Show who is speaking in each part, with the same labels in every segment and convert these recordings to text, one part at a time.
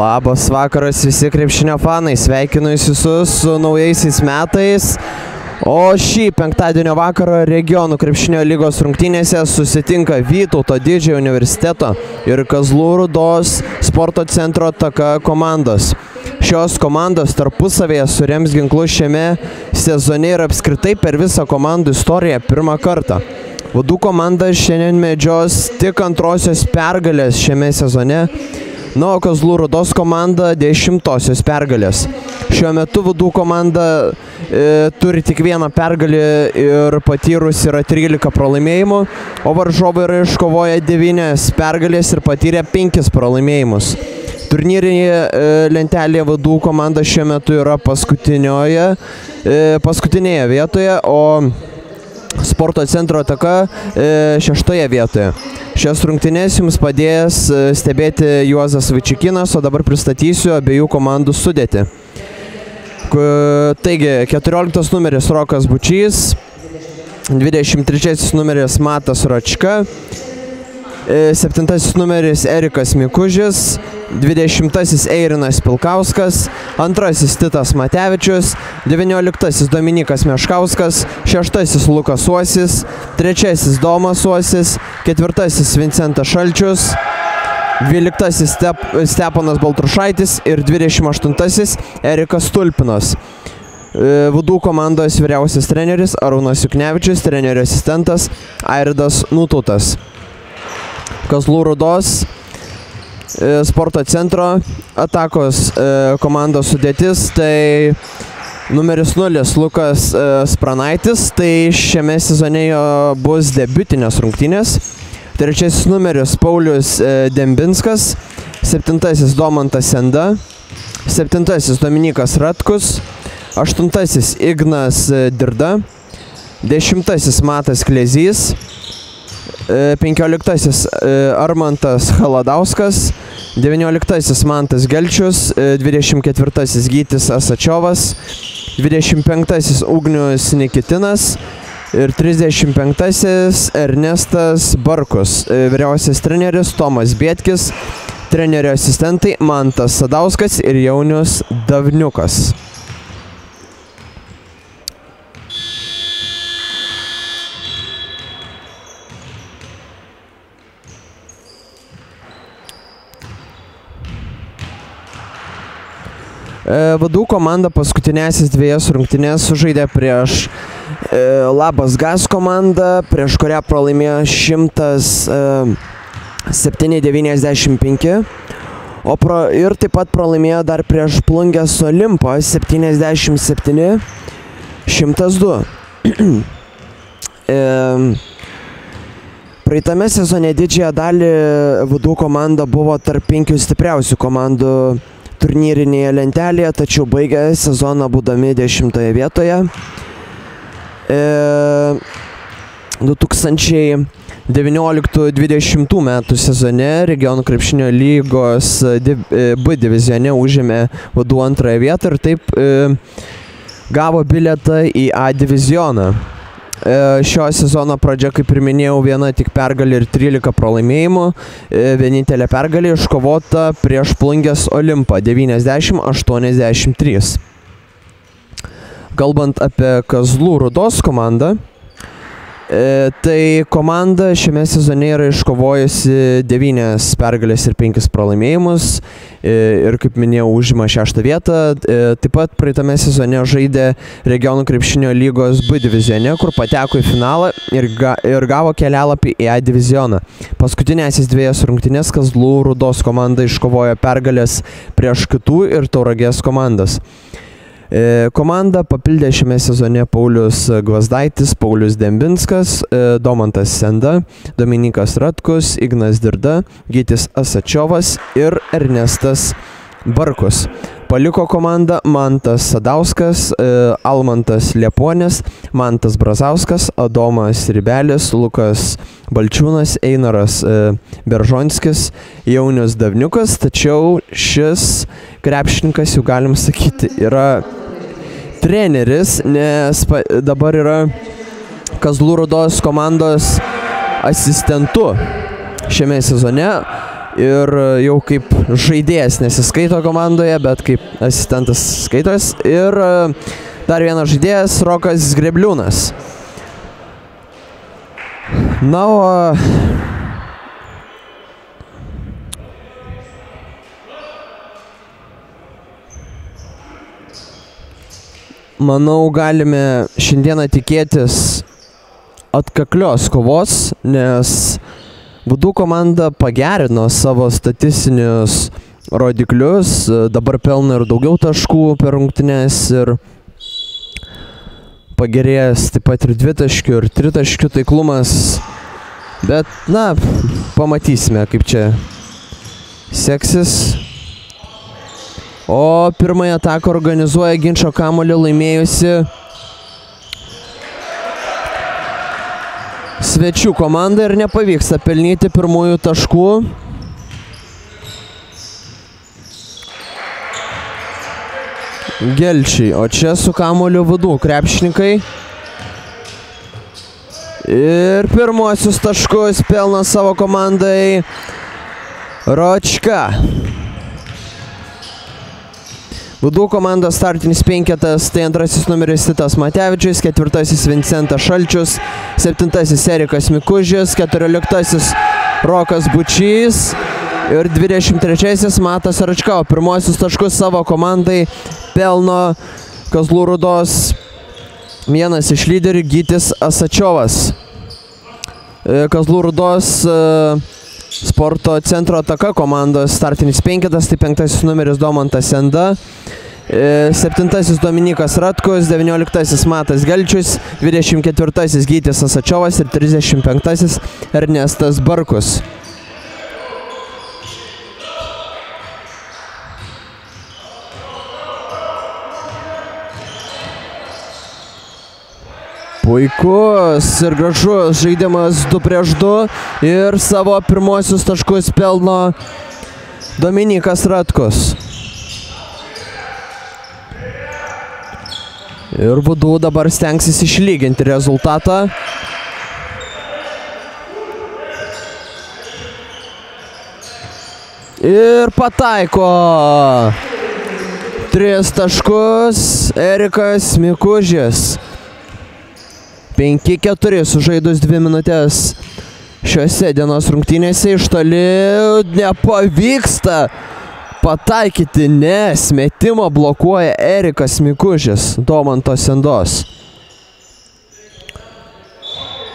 Speaker 1: Labas vakaras visi krepšinio fanai, sveikinu jūs visus su naujaisiais metais. O šį penktadienio vakarą regionų krepšinio lygos rungtynėse susitinka Vytauto didžiojo universiteto ir Kazlų Rudos sporto centro taka komandos. Šios komandos tarpusavėje surems ginklus šiame sezone ir apskritai per visą komandų istoriją pirmą kartą. Vadų komanda šiandien medžios tik antrosios pergalės šiame sezone Na, o Kazlų Rudos komanda dešimtosios pergalės. Šiuo metu Vadų komanda e, turi tik vieną pergalį ir patyrus yra 13 pralaimėjimų, o varžovai yra iškovoję 9 pergalės ir patyrę 5 pralaimėjimus. Turnyrinėje e, lentelėje vadų komanda šiuo metu yra paskutinioje, e, paskutinėje vietoje, o sporto centro ataka e, šeštoje vietoje. Šias rungtynės jums padės e, stebėti Juozas Vaičikinas, o dabar pristatysiu abiejų komandų sudėti. Taigi, 14 numeris Rokas Bučys, 23 numeris Matas Ročka, 7 numeris Erikas Mikužis, 20 Eirinas Pilkauskas, 2 Titas Matevičius, 19 Dominikas Meškauskas, 6 Lukas Uosis, 3 Domas Uosis, 4 Vincentas Šalčius, 12 Step, Steponas Baltrušaitis ir 28 Erikas Tulpinas. Vudų komandos vyriausias treneris Arūnas Juknevičius, trenerio asistentas Airidas Nutautas. Kazlų Rudos E, sporto centro atakos e, komandos sudėtis, tai numeris 0 Lukas e, Spranaitis, tai šiame sezone jo bus debiutinės rungtynės. Trečiasis numeris Paulius Dembinskas, septintasis Domantas Senda, septintasis Dominikas Ratkus, aštuntasis Ignas Dirda, dešimtasis Matas Klezys, 15 Armantas Haladauskas, 19 Mantas Gelčius, 24 Gytis Asačiovas, 25 Ugnius Nikitinas ir 35 Ernestas Barkus, vyriausias treneris Tomas Bietkis, trenerio asistentai Mantas Sadauskas ir Jaunius Davniukas. Vadų komanda paskutinėsis dviejas rungtynės sužaidė prieš e, Labas Gas komandą, prieš kurią pralaimėjo 107-95. E, o pro, ir taip pat pralaimėjo dar prieš Plungės Olimpo 77-102. Praeitame sezone didžiąją dalį vadų komanda buvo tarp penkių stipriausių komandų turnyrinėje lentelėje, tačiau baigė sezoną būdami dešimtoje vietoje. E, 2019-2020 metų sezone regionų krepšinio lygos B divizione užėmė vadų antrąją vietą ir taip e, gavo bilietą į A divizioną. E, šio sezono pradžia, kaip ir minėjau, viena tik pergalė ir 13 pralaimėjimų. E, vienintelė pergalė iškovota prieš Plungės Olimpą 90-83. Kalbant apie Kazlų Rudos komandą, tai komanda šiame sezone yra iškovojusi 9 pergalės ir 5 pralaimėjimus e, ir kaip minėjau užima šeštą vietą. E, taip pat praeitame sezone žaidė regionų krepšinio lygos B divizione, kur pateko į finalą ir, ga, ir gavo kelialapį į A divizioną. Paskutinėsis dviejas rungtynės Kazlų Rudos komanda iškovojo pergalės prieš kitų ir Tauragės komandas. E, komandą papildė šiame sezone Paulius Gvazdaitis, Paulius Dembinskas, e, Domantas Senda, Dominikas Ratkus, Ignas Dirda, Gytis Asačiovas ir Ernestas Barkus. Paliko komandą Mantas Sadauskas, e, Almantas Lieponis, Mantas Brazauskas, Adomas Ribelis, Lukas Balčiūnas, Einaras Beržonskis, Jaunius Davniukas, tačiau šis krepšininkas, jau galim sakyti, yra treneris, nes dabar yra Kazlų Rudos komandos asistentu šiame sezone. ir jau kaip žaidėjas nesiskaito komandoje, bet kaip asistentas skaitos. Ir dar vienas žaidėjas Rokas Grebliūnas. Na, o manau, galime šiandieną tikėtis atkaklios kovos, nes Vudų komanda pagerino savo statistinius rodiklius, dabar pelna ir daugiau taškų per rungtynės ir pagerėjęs taip pat ir dvitaškių ir tritaškių taiklumas. Bet, na, pamatysime, kaip čia seksis. O pirmąją ataką organizuoja ginčio kamulį laimėjusi svečių komanda ir nepavyksta pelnyti pirmųjų taškų. Gelčiai, o čia su kamuoliu vadų krepšininkai. Ir pirmosius taškus pelna savo komandai Ročka. Vudų komandos startinis penketas, tai antrasis numeris Titas Matevičius, ketvirtasis Vincentas Šalčius, septintasis Erikas Mikužis, keturioliktasis Rokas Bučys ir 23-asis Matas Račkau. Pirmosius taškus savo komandai pelno Kazlų Rudos vienas iš lyderių Gytis Asačiovas. Kazlų Rudos sporto centro ataka komandos startinis penketas, tai penktasis numeris Domantas Senda, septintasis Dominikas Ratkus, devynioliktasis Matas Gelčius, dvidešimt ketvirtasis Gytis Asačiovas ir trisdešimt penktasis Ernestas Barkus. Puikus ir gražus žaidimas 2 prieš 2 ir savo pirmosius taškus pelno Dominikas Ratkus. Ir Vudu dabar stengsis išlyginti rezultatą. Ir pataiko. Tris taškus Erikas Mikužis. 5-4 sužaidus 2 minutės šiuose dienos rungtynėse iš toli nepavyksta pataikyti, nes metimą blokuoja Erikas Mikužis, Domanto Sendos.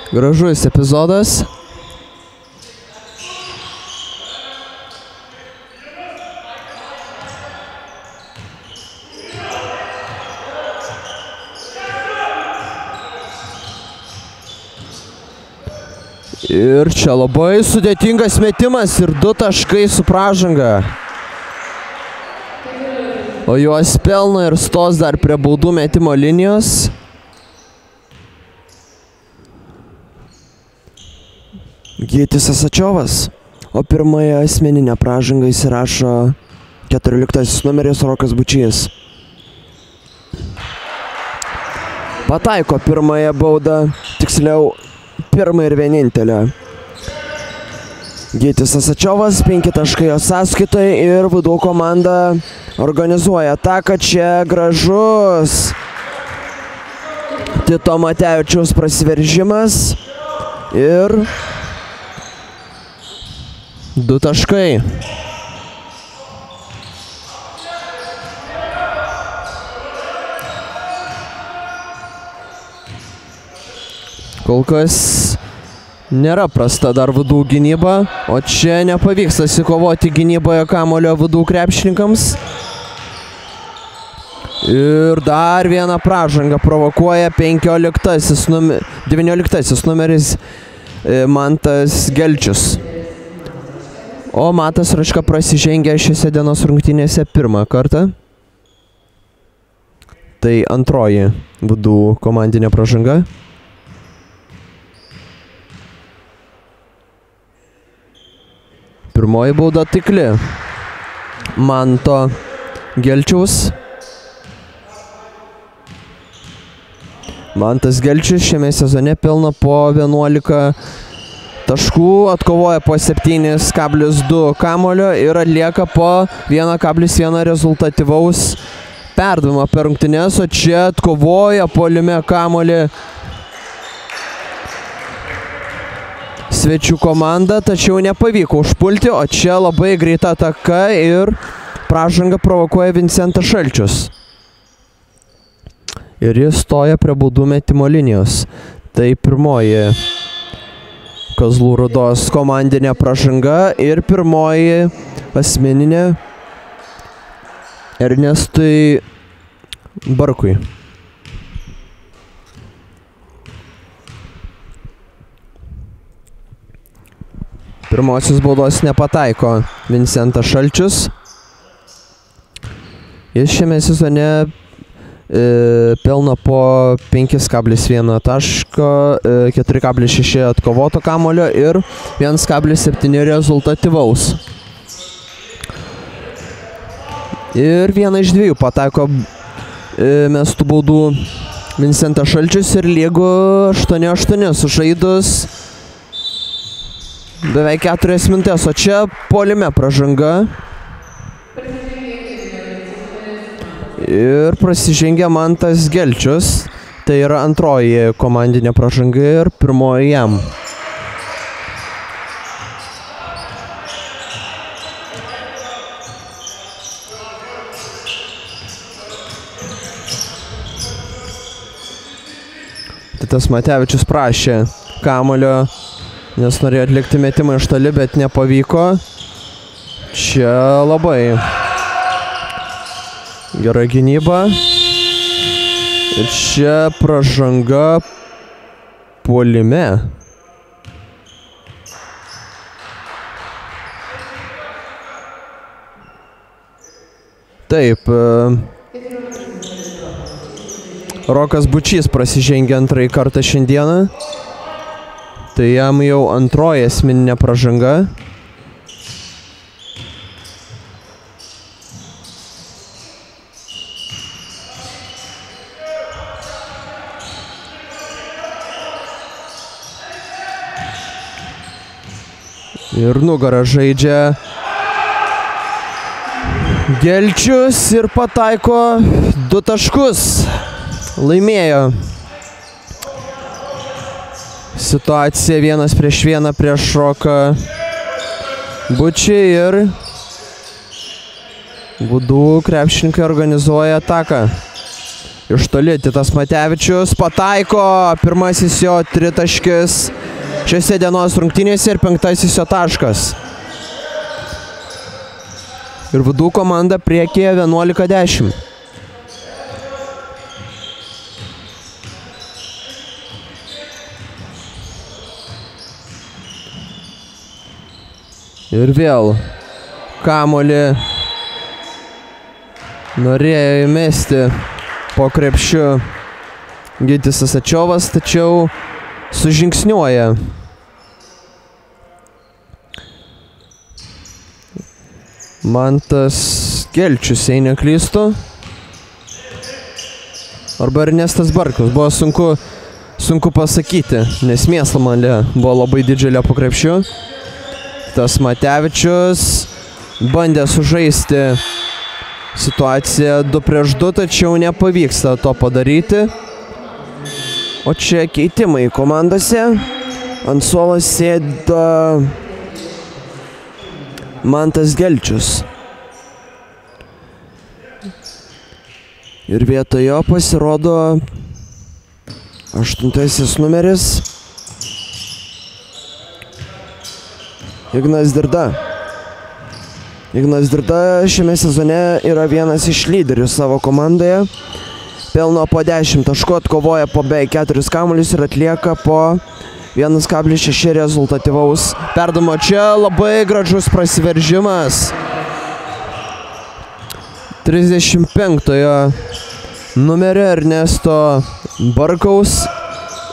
Speaker 1: Gražus epizodas. Ir čia labai sudėtingas metimas ir du taškai su pražanga. O juos pelno ir stos dar prie baudų metimo linijos. Gytis Asačiovas. O pirmąją asmeninę pražangą įsirašo 14 numeris Rokas Bučys. Pataiko pirmąją baudą, tiksliau pirmą ir vienintelę. Gytis Asačiovas, 5 taškai jo sąskaitoje ir Vudų komanda organizuoja ataką. Čia gražus Tito Matevičiaus prasiveržimas ir du taškai. Kol kas nėra prasta dar vadų gynyba, o čia nepavyksta sikovoti gynyboje kamulio vadų krepšininkams. Ir dar vieną pražangą provokuoja 15 numer, 19 numeris Mantas Gelčius. O Matas Raška prasižengė šiose dienos rungtynėse pirmą kartą. Tai antroji vadų komandinė pražanga. Pirmoji bauda tikli. Manto Gelčiaus. Mantas Gelčius šiame sezone pelno po 11 taškų, atkovoja po 7,2 kamulio ir atlieka po 1,1 rezultatyvaus perdavimą per rungtynes, o čia atkovoja polime kamulį svečių komanda, tačiau nepavyko užpulti, o čia labai greita ataka ir pražanga provokuoja Vincentas Šalčius. Ir jis stoja prie baudų metimo linijos. Tai pirmoji Kazlų Rudos komandinė pražanga ir pirmoji asmeninė Ernestui Barkui. Pirmosios baudos nepataiko Vincentas Šalčius. Jis šiame sezone e, pelno po 5,1 taško, e, 4,6 atkovoto kamulio ir 1,7 rezultatyvaus. Ir vieną iš dviejų pataiko e, mestų baudų Vincentas Šalčius ir lygu 8-8 sužaidus beveik 4 minutės, o čia polime pražanga. Ir prasižengia Mantas Gelčius. Tai yra antroji komandinė pražanga ir pirmoji jam. Titas Matevičius prašė kamulio nes norėjo atlikti metimą iš toli, bet nepavyko. Čia labai gera gynyba. Ir čia pražanga puolime. Taip. Rokas Bučys prasižengė antrąjį kartą šiandieną. Tai jam jau antroji esminė pražanga. Ir nugarą žaidžia Gelčius ir pataiko du taškus. Laimėjo situacija vienas prieš vieną prieš Roką Bučį ir Gudų krepšininkai organizuoja ataką. Iš toli Titas Matevičius pataiko pirmasis jo tritaškis šiose dienos rungtynėse ir penktasis jo taškas. Ir Vudų komanda priekėje 11-10. Ir vėl kamolį norėjo įmesti po krepšiu Gytis Asačiovas, tačiau sužingsniuoja. Mantas Gelčius, jei neklystu. Arba Ernestas Barkus. Buvo sunku, sunku pasakyti, nes mėslamalė buvo labai didžiulė po krepšiu. Tas Matevičius bandė sužaisti situaciją 2 prieš 2, tačiau nepavyksta to padaryti. O čia keitimai komandose. Ant suolo sėda Mantas Gelčius. Ir vietoje jo pasirodo aštuntasis numeris Ignas Dirda. Ignas Dirda šiame sezone yra vienas iš lyderių savo komandoje. Pelno po 10 taškų, atkovoja po beveik 4 kamuolius ir atlieka po 1,6 rezultatyvaus perdamo. Čia labai gražus prasiveržimas. 35 numerio Ernesto Barkaus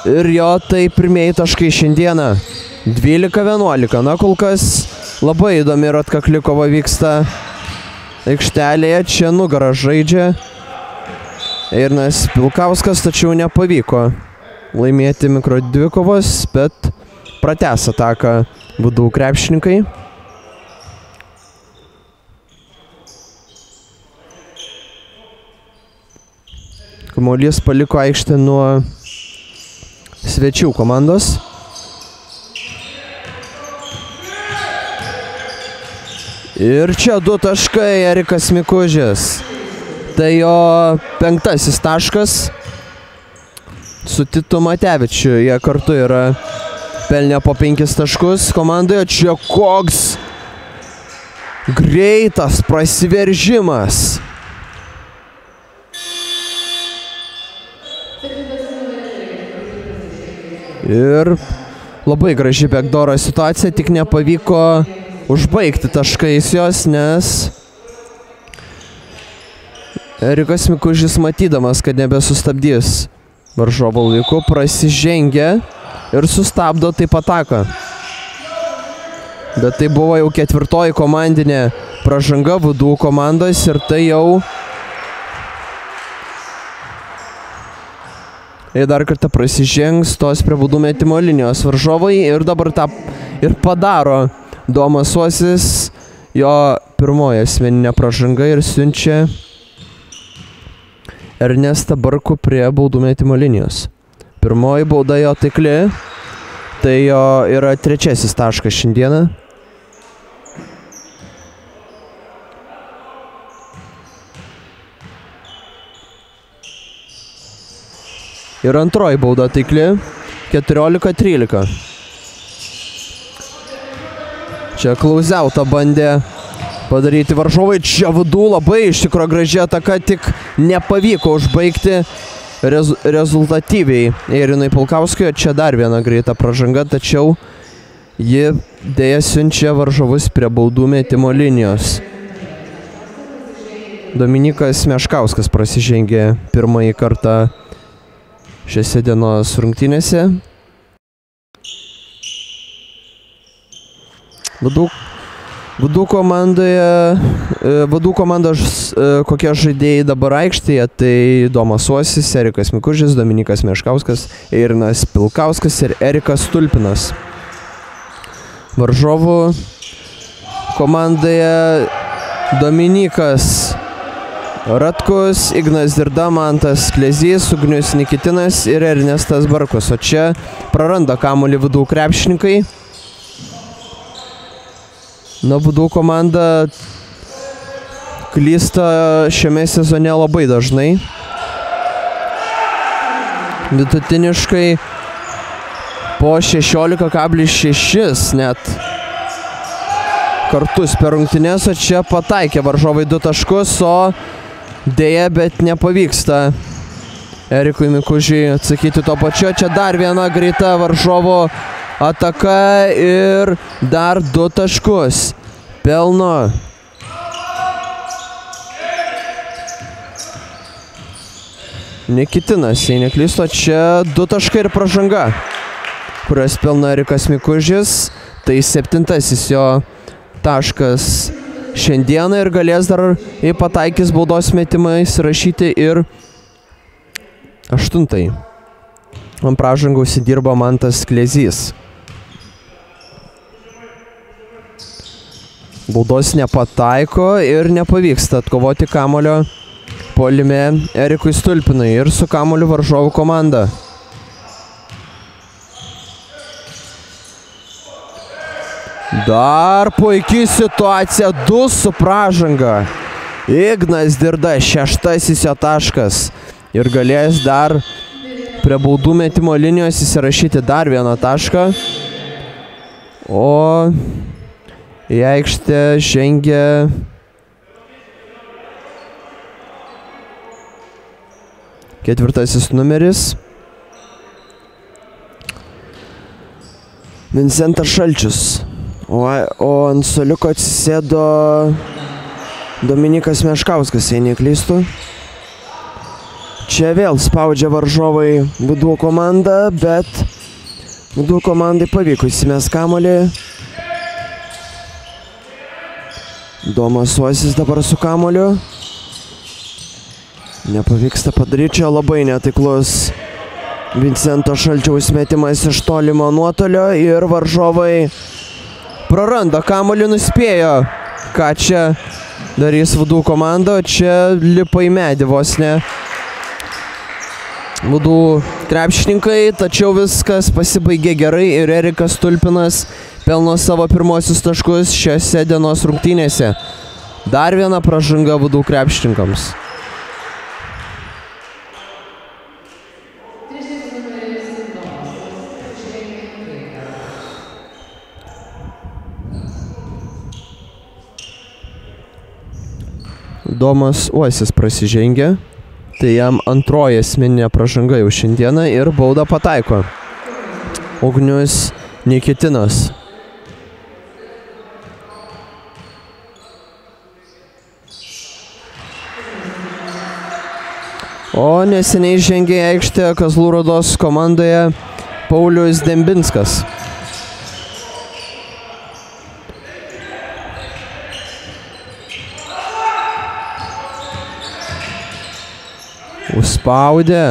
Speaker 1: ir jo tai pirmieji taškai šiandieną. 12-11. Na kol kas labai įdomi ir atkakli kova vyksta aikštelėje. Čia nugarą žaidžia Irnas Pilkauskas, tačiau nepavyko laimėti mikro dvikovos, bet pratęs ataką vadų krepšininkai. Kamuolys paliko aikštę nuo svečių komandos. Ir čia du taškai Erikas Mikužis. Tai jo penktasis taškas su Titu Matevičiu. Jie kartu yra pelnę po penkis taškus komandoje. Čia koks greitas prasiveržimas. Ir labai graži backdooro situacija, tik nepavyko užbaigti taškais jos, nes Erikas Mikužis matydamas, kad nebesustabdys varžovo laiku, prasižengia ir sustabdo taip ataką. Bet tai buvo jau ketvirtoji komandinė pražanga vadų komandos ir tai jau Jie dar kartą prasižengs tos prie baudų metimo linijos varžovai ir dabar tą ir padaro Domas Uosis jo pirmoji asmeninė pražanga ir siunčia Ernestą Barku prie baudų metimo linijos. Pirmoji bauda jo taikli, tai jo yra trečiasis taškas šiandieną. Ir antroji bauda taikli 14-13. Čia klausiautą bandė padaryti varžovai. Čia vadų labai iš tikrųjų graži ataka, tik nepavyko užbaigti rez rezultatyviai. Irinai Pulkauskoje čia dar viena greita pražanga, tačiau ji dėja siunčia varžovus prie baudų metimo linijos. Dominikas Meškauskas prasižengė pirmąjį kartą šiose dienos rungtynėse. Vadų, vadų komandoje, vadų komandos kokie žaidėjai dabar aikštėje, tai Domas Uosis, Erikas Mikužis, Dominikas Meškauskas, Eirinas Pilkauskas ir Erikas Tulpinas. Varžovų komandoje Dominikas Ratkus, Ignas Dirda, Mantas Klezys, Ugnius Nikitinas ir Ernestas Barkus. O čia praranda kamuolį vadų krepšininkai. Na, vadų komanda klysta šiame sezone labai dažnai. Vidutiniškai po 16,6 net kartus per rungtynės, o čia pataikė varžovai du taškus, o Deja, bet nepavyksta Erikui Mikužiui atsakyti to pačiu. Čia dar viena greita varžovo ataka ir dar du taškus. Pelno. Nikitinas, jei neklysto, čia du taškai ir pražanga, kurias pelno Erikas Mikužis. Tai septintasis jo taškas šiandieną ir galės dar į pataikys baudos metimais rašyti ir aštuntai. Ant pražangų įsidirbo Mantas Klezys. Baudos nepataiko ir nepavyksta atkovoti kamulio polime Erikui Stulpinui ir su kamuliu varžovų komanda. Dar puikiai situacija, du su pražanga. Ignas Dirda, šeštasis jo taškas. Ir galės dar prie baudų metimo linijos įsirašyti dar vieną tašką. O į aikštę žengia ketvirtasis numeris. Vincentas Šalčius. O, o ant soliuko atsisėdo Dominikas Meškauskas, jei neklystų. Čia vėl spaudžia varžovai Budų komandą, bet Budų komandai pavyko įsimės kamolį. Domas Uosis dabar su kamoliu. Nepavyksta padaryti čia labai netiklus Vincento Šalčiaus metimas iš tolimo nuotolio ir varžovai praranda kamuolį, nuspėjo, ką čia darys vadų komanda, čia lipa į medį vos ne. Vadų krepšininkai, tačiau viskas pasibaigė gerai ir Erikas Tulpinas pelno savo pirmosius taškus šiose dienos rungtynėse. Dar viena pražanga vadų krepšininkams. Domas Uosis prasižengė. Tai jam antroji asmeninė pražanga jau šiandieną ir baudą pataiko. Ugnius Nikitinas. O neseniai žengė į aikštę Kazlų Rodos komandoje Paulius Dembinskas. Užspaudė.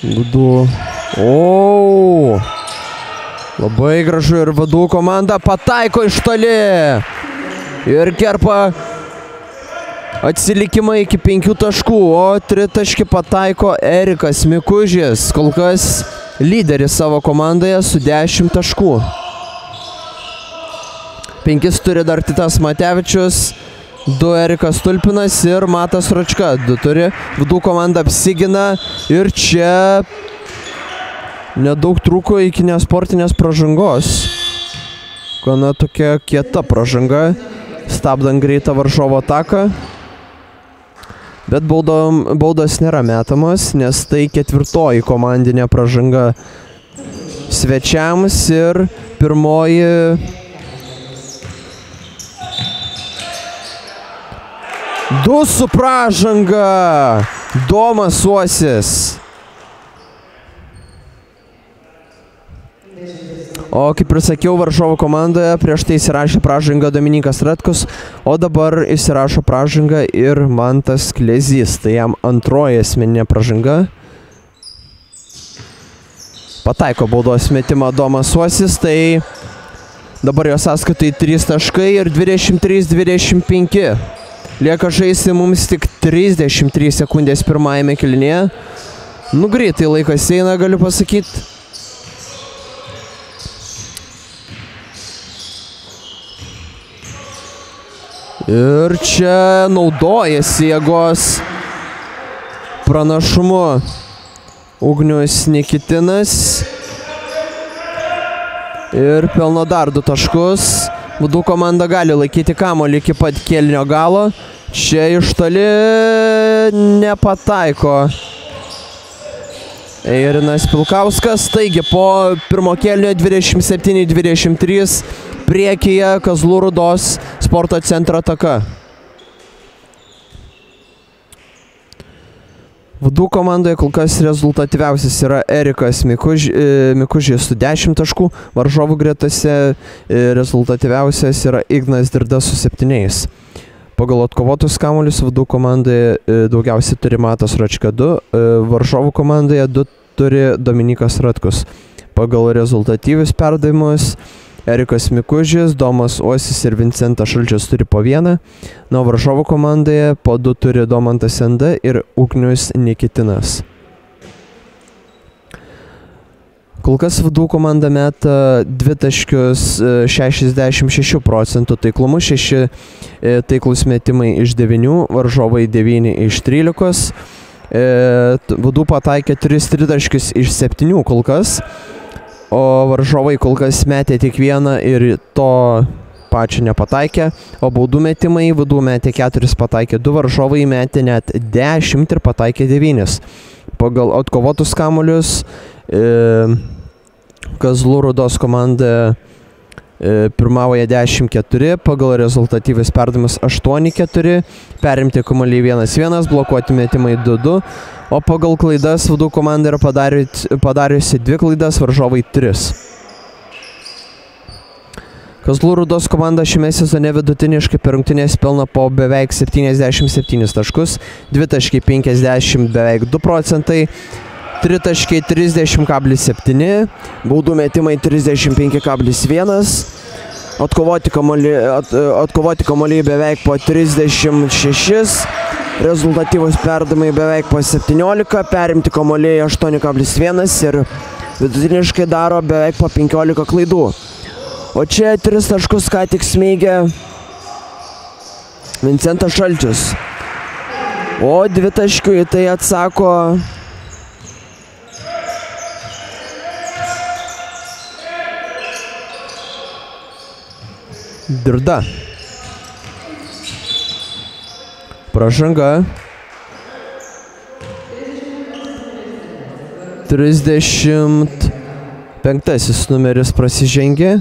Speaker 1: Gudu. O. Labai gražu ir vadų komanda pataiko iš toli. Ir kerpa atsilikimą iki penkių taškų, o tritaškį pataiko Erikas Mikužis. Kol kas lyderis savo komandoje su 10 taškų. Penkis turi dar Titas Matevičius, du Erikas Tulpinas ir Matas Račka. Du turi, vadų komanda apsigina ir čia nedaug trūko iki nesportinės pražangos. Gana tokia kieta pražanga, stabdant greitą varžovo ataką. Bet baudom, baudos nėra metamos, nes tai ketvirtoji komandinė pražanga svečiams ir pirmoji Du su pražanga. Domas Uosis. O kaip ir sakiau, varžovo komandoje prieš tai įsirašė pražangą Dominikas Ratkus, o dabar įsirašo pražangą ir Mantas Klezys. Tai jam antroji asmeninė pražanga. Pataiko baudos metimą Domas Uosis, tai dabar jo sąskaitai 3 taškai ir 23-25. Lieka žaisti mums tik 33 sekundės pirmajame kilinėje. Nu greitai laikas eina, galiu pasakyti. Ir čia naudojasi jėgos pranašumu Ugnius Nikitinas. Ir pelno dar du taškus. Vudų komanda gali laikyti kamolį iki pat kėlinio galo. Čia iš toli nepataiko. Eirinas Pilkauskas. Taigi po pirmo kėlinio 27-23 priekyje Kazlų Rudos sporto centro ataka. Vadų komandoje kol kas rezultatyviausias yra Erikas Mikuž, Mikužis su 10 taškų, varžovų gretose rezultatyviausias yra Ignas Dirda su 7. Pagal atkovotus kamuolius vadų komandoje daugiausiai turi Matas Račka 2, varžovų komandoje 2 turi Dominikas Ratkus. Pagal rezultatyvius perdavimus Erikas Mikužis, Domas Uosis ir Vincentas Šalčius turi po vieną. Na, varžovų komandoje po du turi Domantas Senda ir Ugnius Nikitinas. Kol kas vadų komanda meta 2 taškius 66 procentų taiklumu, 6 taiklus metimai iš 9, varžovai 9 iš 13. Vadų pataikė 3 tritaškius iš 7 kol kas o varžovai kol kas metė tik vieną ir to pačio nepataikė, o baudų metimai vadų metė keturis, pataikė du, varžovai metė net dešimt ir pataikė devynis. Pagal atkovotus kamuolius e, Kazlų Rudos komanda e, pirmauja 10-4, pagal rezultatyvius perdavimus 8-4, perimti kamuoliai 1-1, blokuoti metimai 2-2, o pagal klaidas vadų komanda yra padariusi dvi klaidas, varžovai tris. Kazlų Rudos komanda šiame sezone vidutiniškai per rungtynės pelno po beveik 77 taškus, 2 taškai 50 beveik 2 procentai. tritaškiai 30,7, baudų metimai 35,1, atkovoti kamuolį, at, beveik po 36, rezultatyvus perdamai beveik po 17, perimti kamuoliai 8,1 ir vidutiniškai daro beveik po 15 klaidų. O čia tris taškus ką tik smeigia Vincentas Šalčius. O dvi taškių į tai atsako Dirda. Pražanga. 35 numeris prasižengė.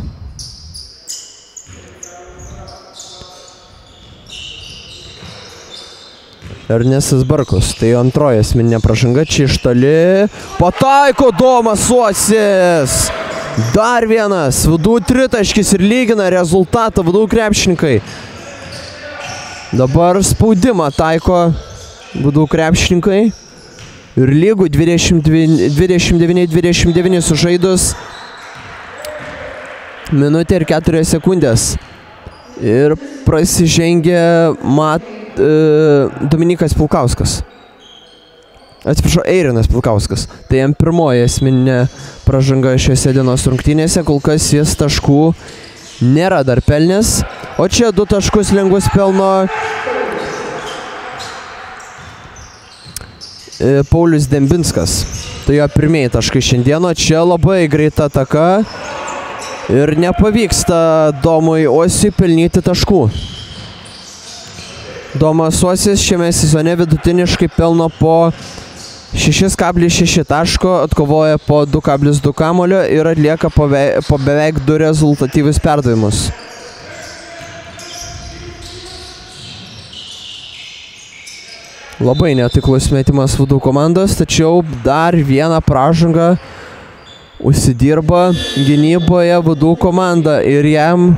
Speaker 1: Ernestas Barkus. Tai antroji asmeninė pražanga. Čia iš toli. Pataiko Domas Uosis. Dar vienas. Vadų tritaškis ir lygina rezultatą vadų krepšininkai. Dabar spaudimą taiko vadų krepšininkai. Ir lygų 29-29 sužaidus. Minutė ir 4 sekundės. Ir prasižengė Mat, e, Dominikas Pilkauskas. Atsiprašau, Eirinas Pilkauskas. Tai jam pirmoji esminė pražanga šiuose dienos rungtynėse. Kol kas jis taškų nėra dar pelnęs. O čia du taškus lengvus pelno e, Paulius Dembinskas. Tai jo pirmieji taškai šiandieno. Čia labai greita ataka. Ir nepavyksta Domui Osiui pelnyti taškų. Domas Osis šiame sezone vidutiniškai pelno po 6,6 taško, atkovoja po 2,2 kamulio ir atlieka po, ve, po beveik 2 rezultatyvius perdavimus. Labai netiklus metimas vadų komandos, tačiau dar vieną pražangą užsidirba gynyboje vadų komanda ir jam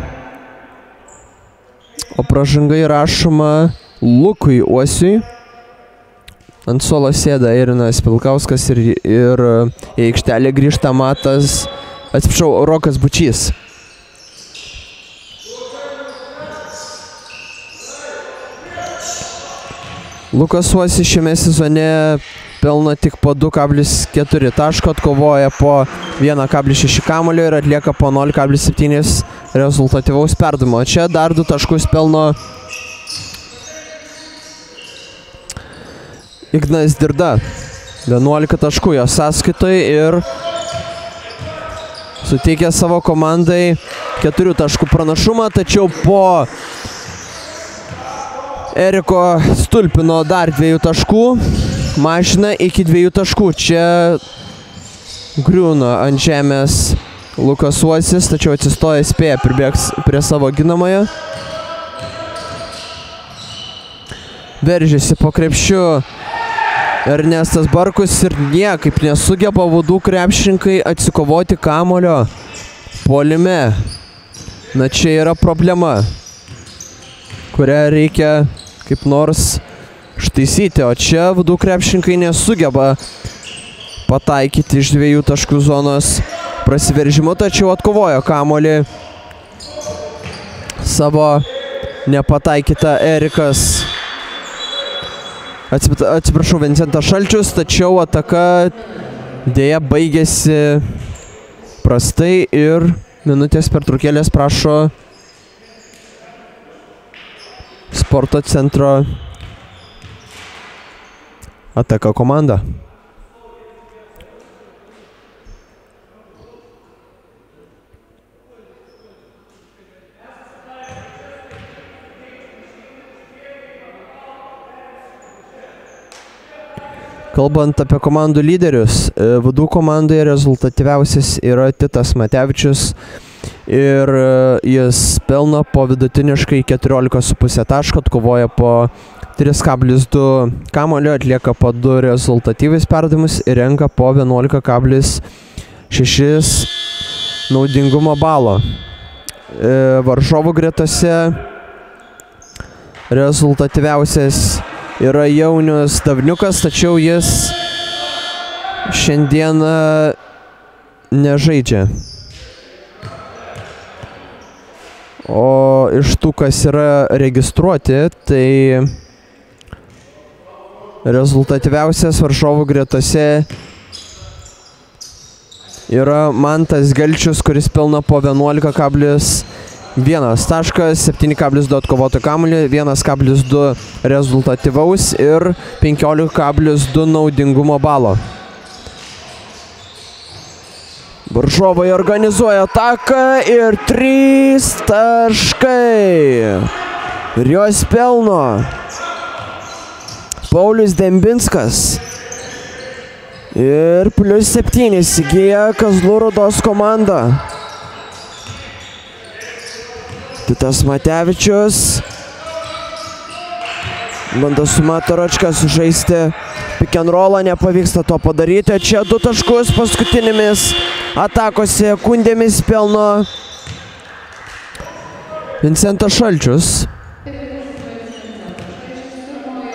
Speaker 1: o pražanga įrašoma Lukui Uosiui. Ant suolo sėda Irinas Pilkauskas ir, ir į aikštelę grįžta Matas, atsiprašau, Rokas Bučys. Lukas Uosis šiame sezone pelno tik po 2,4 taško, atkovoja po 1,6 kamulio ir atlieka po 0,7 rezultatyvaus perdavimo. Čia dar 2 taškus pelno Ignas Dirda. 11 taškų jo sąskaitoj ir suteikia savo komandai 4 taškų pranašumą, tačiau po Eriko Stulpino dar dviejų taškų mažina iki dviejų taškų. Čia griūna ant žemės Lukas Uosis, tačiau atsistoja spėja, pribėgs prie savo ginamojo. Veržiasi po krepšiu Ernestas Barkus ir niekaip nesugeba vadų krepšininkai atsikovoti kamulio polime. Na čia yra problema, kurią reikia kaip nors ištaisyti, o čia vadų krepšininkai nesugeba pataikyti iš dviejų taškų zonos prasiveržimu, tačiau atkovojo kamolį savo nepataikytą Erikas. Atsiprašau, Vincentas Šalčius, tačiau ataka dėja baigėsi prastai ir minutės pertraukėlės prašo sporto centro ataka komanda. Kalbant apie komandų lyderius, vadų komandoje rezultatyviausias yra Titas Matevičius ir jis pelno po vidutiniškai 14,5 taško, atkovoja po 3,2 kamulio, atlieka po 2 rezultatyvius perdavimus ir renka po 11,6 naudingumo balo. Varžovų gretose rezultatyviausias yra Jaunius Davniukas, tačiau jis šiandieną nežaidžia. O iš tų, kas yra registruoti, tai rezultatyviausias varžovų gretose yra Mantas Gelčius, kuris pelna po 11,1 taškas, 7,2 atkovoto kamuolį, 1,2 rezultatyvaus ir 15,2 naudingumo balo. Varžovai organizuoja ataką ir 3 taškai. Ir jos pelno. Paulius Dembinskas. Ir plus 7 įgyja Kazlų Rudos komanda. Titas Matevičius. Bando su Mataračka sužaisti pick and rollą, nepavyksta to padaryti. Čia du taškus paskutinėmis atakos sekundėmis pelno Vincentas Šalčius.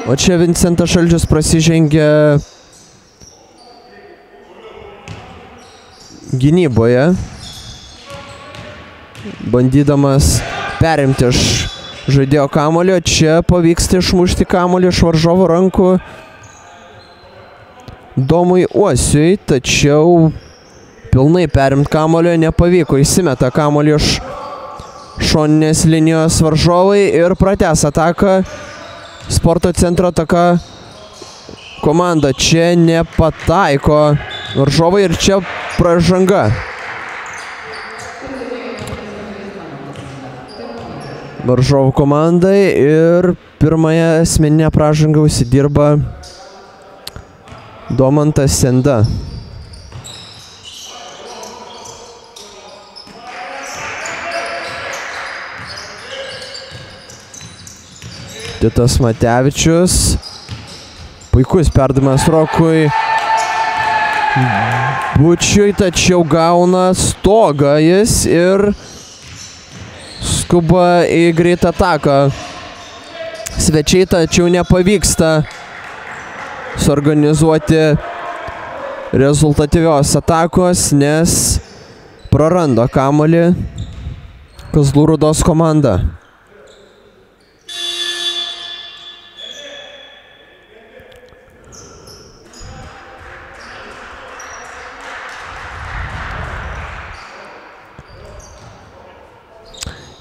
Speaker 1: O čia Vincentas Šalčius prasižengia gynyboje, bandydamas perimti iš žaidėjo kamulio. Čia pavyksta išmušti kamulį iš varžovo rankų Domui Uosiui, tačiau pilnai perimti kamulio nepavyko. Įsimeta kamulį iš šoninės linijos varžovai ir prates ataką. Sporto centro ataka komanda čia nepataiko varžovai ir čia pražanga. Varžovų komandai ir pirmąją asmeninę pražangą užsidirba Domantas Senda. Titas Matevičius. Puikus perdavimas Rokui. Bučiui, tačiau gauna stogą jis ir skuba į greitą ataką. Svečiai, tačiau nepavyksta suorganizuoti rezultatyvios atakos, nes praranda kamolį Kazlų Rudos komanda.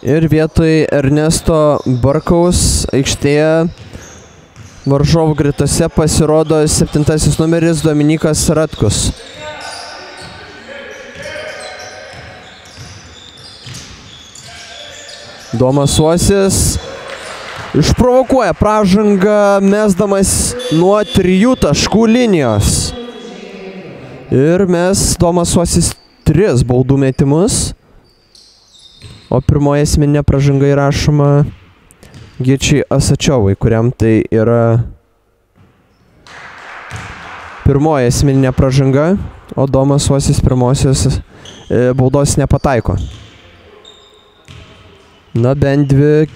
Speaker 1: Ir vietoj Ernesto Barkaus aikštėje varžovų gretose pasirodo septintasis numeris Dominikas Ratkus. Domas Uosis išprovokuoja pražangą, mesdamas nuo trijų taškų linijos. Ir mes Domas Uosis tris baudų metimus. O pirmoji esminė pražanga įrašoma Giečiai Asačiovai, kuriam tai yra pirmoji esminė pražanga, o Domas Uosis pirmosios e, baudos nepataiko. Na, bent dvi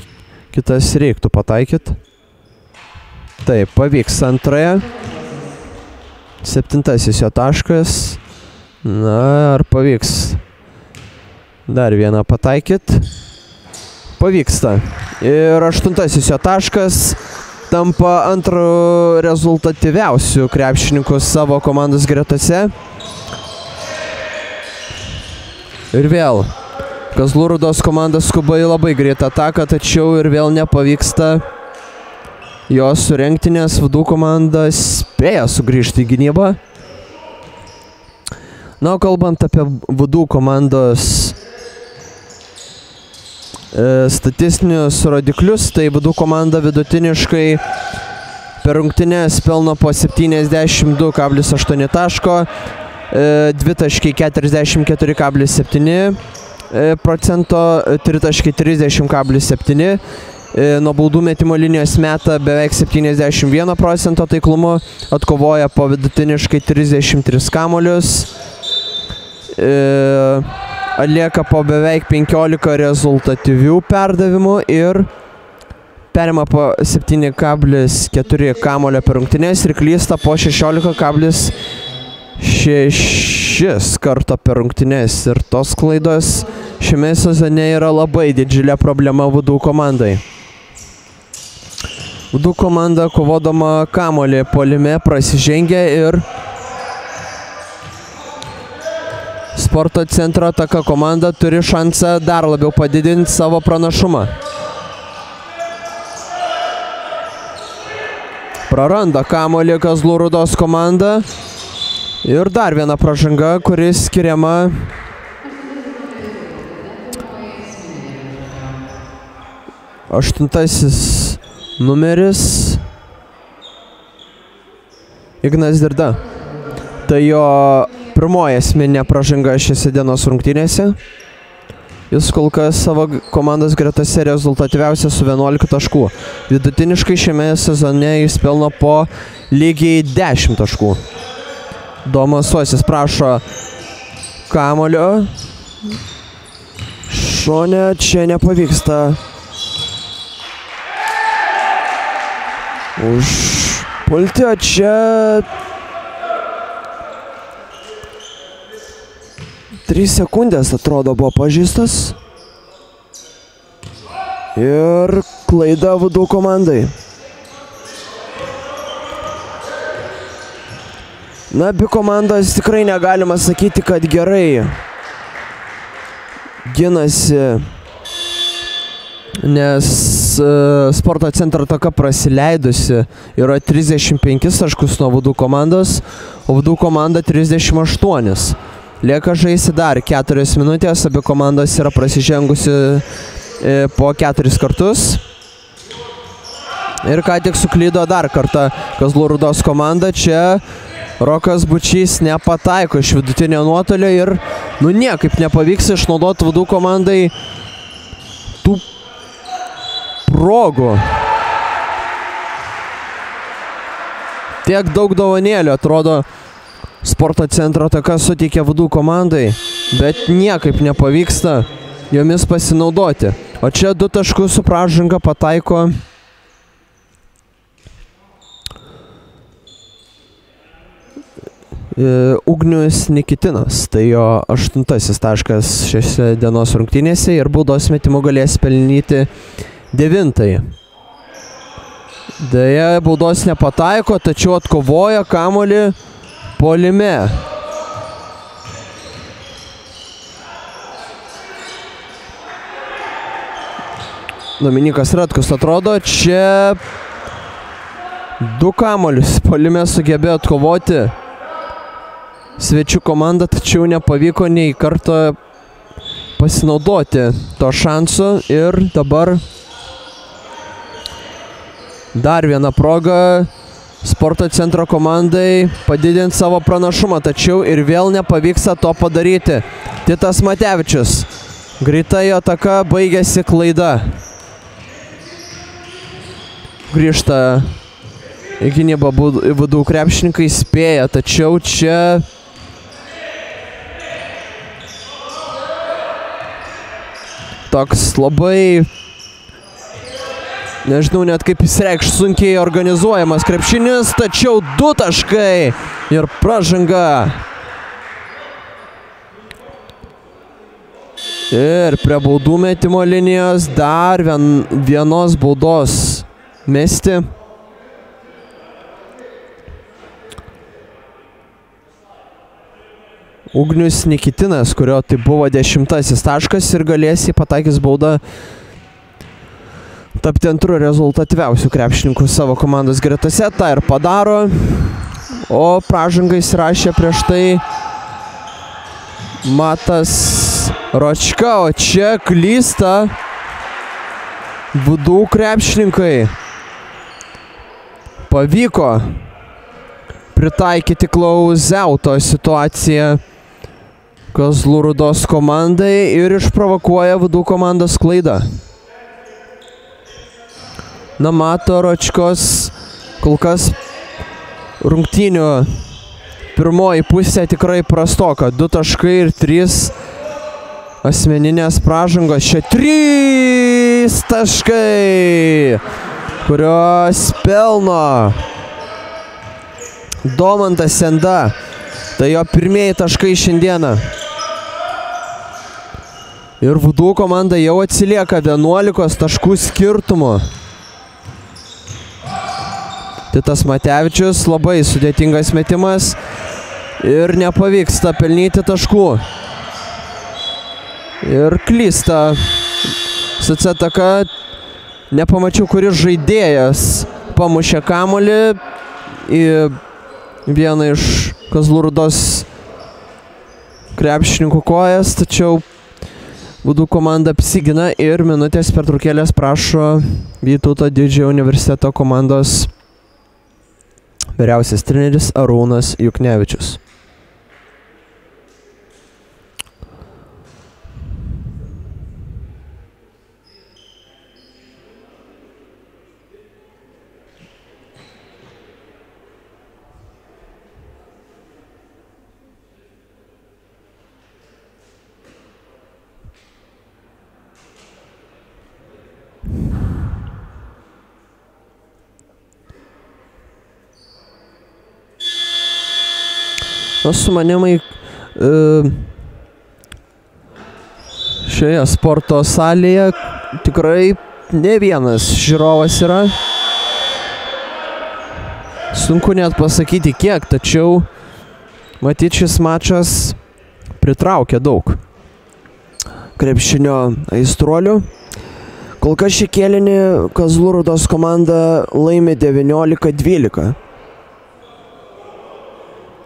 Speaker 1: kitas reiktų pataikyti. Taip, pavyks antrąją. Septintasis jo taškas. Na, ar pavyks dar vieną pataikyti? Pavyksta. Ir aštuntasis jo taškas tampa antru rezultatyviausiu krepšininku savo komandos gretose. Ir vėl Kazlų Rudos komanda skuba į labai greitą ataką, tačiau ir vėl nepavyksta jos surenkti, nes vadų komanda spėja sugrįžti į gynybą. Na, kalbant apie vadų komandos statistinius rodiklius, tai vadų komanda vidutiniškai per rungtynės pelno po 72,8 taško, dvitaškiai 44,7 procento, tritaškiai 30,7 nuo baudų metimo linijos meta beveik 71 procento taiklumu, atkovoja po vidutiniškai 33 kamolius. E, atlieka po beveik 15 rezultatyvių perdavimų ir perima po 7,4 kamulio per rungtynės ir klysta po 16,1 šešis karto per rungtynes ir tos klaidos šiame sezone yra labai didžiulė problema Vudų komandai. Vudų komanda kovodama kamolį polime prasižengia ir sporto centro ataka komanda turi šansą dar labiau padidinti savo pranašumą. Praranda kamolį Kazlų Rudos komanda. Ir dar viena pražanga, kuris skiriama aštuntasis numeris Ignas Dirda. Tai jo pirmoji esminė pražanga šiose dienos rungtynėse. Jis kol kas savo komandos gretose rezultatyviausias su 11 taškų. Vidutiniškai šiame sezone jis pelno po lygiai 10 taškų. Domas Uosis prašo kamulio. Šonė čia nepavyksta. Užpulti, o čia Trys sekundės atrodo buvo pažįstas. Ir klaida vadų komandai. Na, abi komandos tikrai negalima sakyti, kad gerai ginasi, nes uh, sporto centro taka prasileidusi yra 35 taškus nuo vadų komandos, o vadų komanda 38. Lieka žaisti dar keturias minutės, abi komandos yra prasižengusi e, po keturis kartus. Ir ką tik suklydo dar kartą Kazlų Rudos komanda. Čia Rokas Bučys nepataiko iš vidutinio nuotolio ir nu niekaip nepavyks išnaudoti vadų komandai tų progų. Tiek daug dovanėlių atrodo Sporto centro ataka suteikia vadų komandai, bet niekaip nepavyksta jomis pasinaudoti. O čia du taškus su pražanga pataiko Ugnius Nikitinas. Tai jo aštuntasis taškas šiose dienos rungtynėse ir baudos metimų galės pelnyti devintąjį. Deja, baudos nepataiko, tačiau atkovoja kamolį polime. Dominikas Ratkus atrodo, čia du kamolius polime sugebėjo atkovoti svečių komanda, tačiau nepavyko nei kartą pasinaudoti to šansu ir dabar dar viena proga sporto centro komandai padidinti savo pranašumą, tačiau ir vėl nepavyksta to padaryti. Titas Matevičius. Greita jo ataka baigėsi klaida. Grįžta į gynybą vadų krepšininkai spėja, tačiau čia toks labai Nežinau net kaip jis reikš sunkiai organizuojamas krepšinis, tačiau du taškai ir pražanga. Ir prie baudų metimo linijos dar vien, vienos baudos mesti. Ugnius Nikitinas, kurio tai buvo dešimtasis taškas ir galės į pataikys baudą tapti antru rezultatyviausiu krepšininku savo komandos gretose. Ta ir padaro. O pražangą įsirašė prieš tai Matas Ročka, o čia klysta Vudų krepšininkai. Pavyko pritaikyti klausiauto situaciją Kazlų Rudos komandai ir išprovokuoja Vudų komandos klaidą. Na, mato Ročkos kol kas rungtynių pirmoji pusė tikrai prastoka. Du taškai ir trys asmeninės pražangos. Čia trys taškai, kurios pelno Domantas Senda. Tai jo pirmieji taškai šiandieną. Ir Vudų komanda jau atsilieka 11 taškų skirtumu. Titas Matevičius, labai sudėtingas metimas ir nepavyksta pelnyti taškų. Ir klysta Sacetaka, nepamačiau, kuris žaidėjas pamušė kamolį į vieną iš Kazlurdos krepšininkų kojas, tačiau Būdų komanda apsigina ir minutės pertraukėlės prašo Vytauto didžiojo universiteto komandos vyriausias treneris Arūnas Juknevičius. Nu, su manimai e, šioje sporto salėje tikrai ne vienas žiūrovas yra. Sunku net pasakyti kiek, tačiau matyt šis mačas pritraukia daug krepšinio aistruolių. Kol kas šį kėlinį Kazlūrudos komanda laimė 19-12.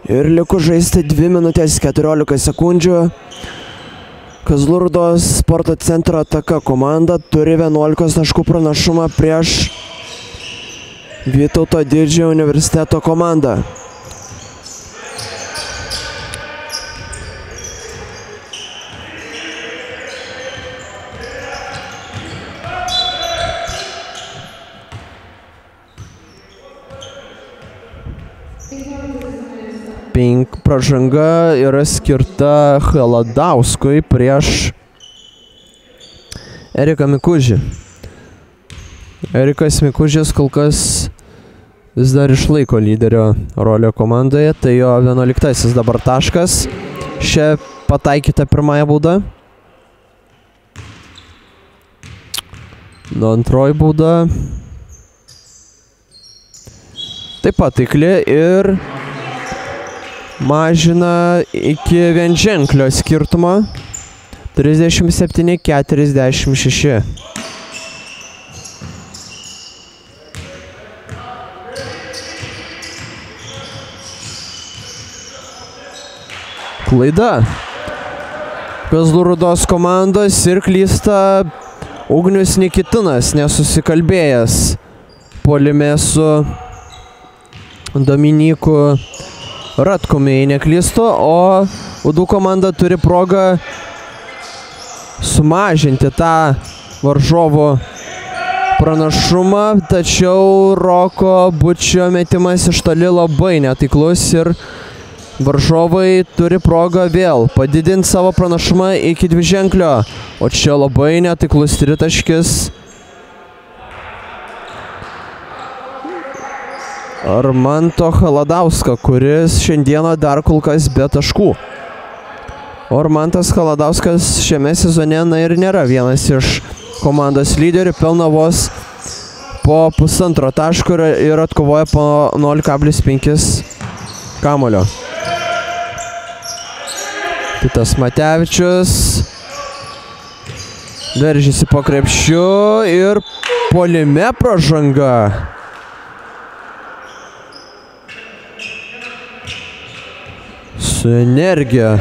Speaker 1: Ir liku žaisti 2 minutės 14 sekundžių. Kazlurdos sporto centro ataka komanda turi 11 taškų pranašumą prieš Vytauto didžiojo universiteto komandą. Pink pražanga yra skirta Haladauskui prieš Eriką Mikužį. Erikas Mikužis kol kas vis dar išlaiko lyderio rolę komandoje, tai jo 11 dabar taškas. Šia pataikyta pirmąją baudą. Nu, antroji bauda. Taip pat taikli ir mažina iki vienženklio skirtumo 37-46. Klaida. Kazlų komandos ir klysta Ugnius Nikitinas, nesusikalbėjęs polime su Dominiku Ratkumi, jei neklystu, o Udų komanda turi progą sumažinti tą varžovų pranašumą, tačiau Roko Bučio metimas iš toli labai netaiklus ir varžovai turi progą vėl padidinti savo pranašumą iki dviženklio, o čia labai netaiklus tritaškis Armanto Haladausko, kuris šiandieną dar kol kas be taškų. O Armantas Haladauskas šiame sezone na ir nėra vienas iš komandos lyderių, pelno vos po pusantro taško ir atkovoja po 0,5 kamulio. Titas Matevičius veržysi po krepšiu ir polime pražanga. Su energija.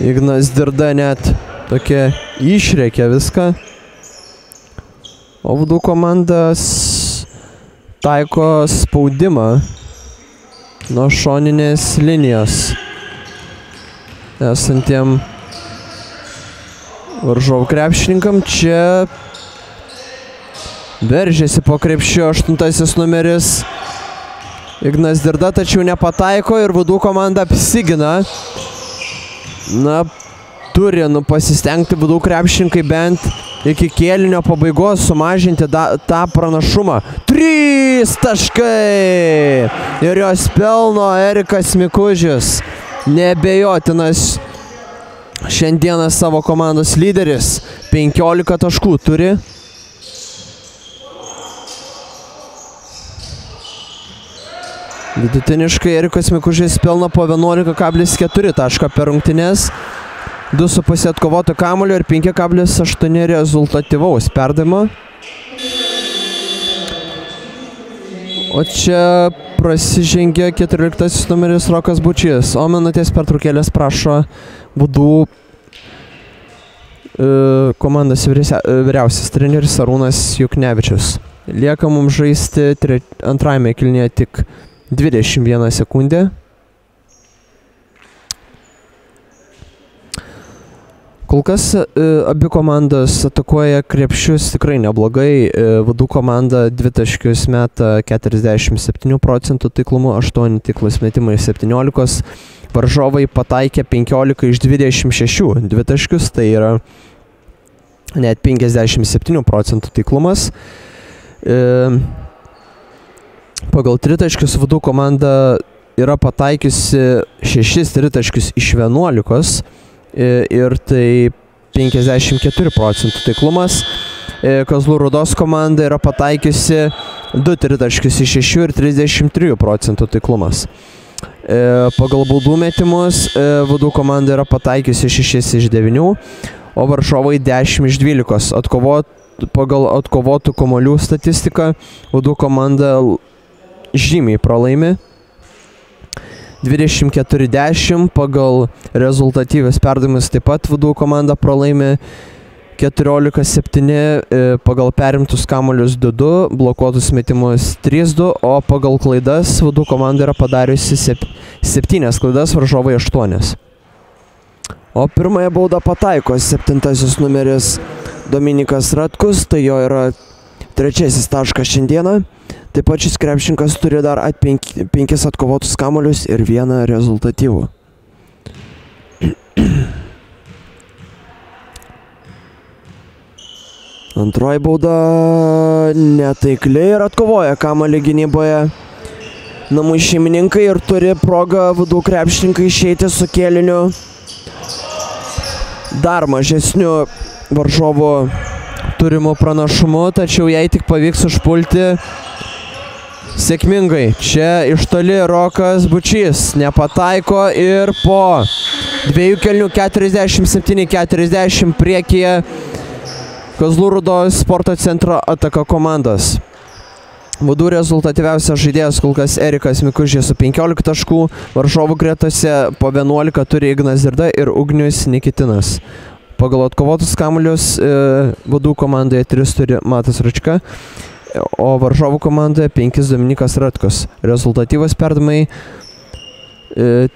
Speaker 1: Ignas Dirda net tokia išreikia viską. O Vudų komandas taiko spaudimą nuo šoninės linijos esantiem varžovų krepšininkam. Čia veržėsi po krepšio aštuntasis numeris Ignas Dirda, tačiau nepataiko ir Vudų komanda apsigina. Na, turi nu, pasistengti Vudų krepšininkai bent iki kėlinio pabaigos sumažinti da, tą pranašumą. 13 trys taškai. Ir jos pelno Erikas Mikužis. Nebejotinas šiandieną savo komandos lyderis. 15 taškų turi. Vidutiniškai Erikas Mikužis pelno po 11,4 tašką per rungtynės. 2,5 atkovoto kamulio ir 5,8 rezultatyvaus perdavimo. O čia prasižengė 14 numeris Rokas Bučys. O minutės pertraukėlės prašo Vudų e, komandos vyriausias treneris Arūnas Juknevičius. Lieka mums žaisti antrajame kilnėje tik 21 sekundę. Kol kas e, abi komandos atakuoja krepšius tikrai neblogai. E, vadų komanda dvi taškius meta 47 procentų taiklumu, 8 tiklas metimai 17. Varžovai pataikė 15 iš 26 dvi taškius, tai yra net 57 procentų taiklumas. E, pagal tritaškius vadų komanda yra pataikiusi 6 tritaškius iš 11 ir tai 54 procentų taiklumas. Kazlų Rudos komanda yra pataikiusi 2 tritaškius iš 6 ir 33 procentų taiklumas. Pagal baudų metimus vadų komanda yra pataikiusi 6 iš 9, o varžovai 10 iš 12. Atkovot, pagal atkovotų komolių statistiką vadų komanda žymiai pralaimi 24-10 pagal rezultatyvius perdavimus taip pat vadų komanda pralaimi 14-7 pagal perimtus kamolius 2-2, blokuotus metimus 3-2, o pagal klaidas vadų komanda yra padariusi 7 klaidas, varžovai 8. O pirmąją baudą pataiko septintasis numeris Dominikas Ratkus, tai jo yra trečiasis taškas šiandieną. Taip pat šis krepšininkas turi dar at penki, penkis atkovotus kamolius ir vieną rezultatyvų. Antroji bauda netaikliai ir atkovoja kamalį gynyboje. Namų šeimininkai ir turi progą vadų krepšininkai išeiti su kėliniu dar mažesniu varžovo turimu pranašumu, tačiau jei tik pavyks užpulti sėkmingai. Čia iš toli Rokas Bučys nepataiko ir po dviejų kelnių 47-40 priekyje Kazlų Rudos sporto centro ataka komandos. Vadų rezultatyviausias žaidėjas kol kas Erikas Mikužė su 15 taškų, varžovų gretose po 11 turi Ignas Zirda ir Ugnius Nikitinas. Pagal atkovotus kamuolius e, vadų komandoje 3 turi Matas Ručka o varžovų komandoje 5 Dominikas Ratkus. Rezultatyvas perdamai e,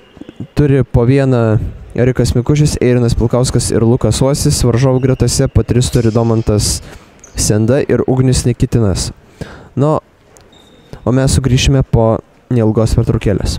Speaker 1: turi po vieną Erikas Mikušis, Eirinas Pilkauskas ir Lukas Uosis, varžovų gretose po 3 turi Domantas Senda ir Ugnis Nikitinas. Nu, o mes sugrįšime po neilgos pertraukėlės.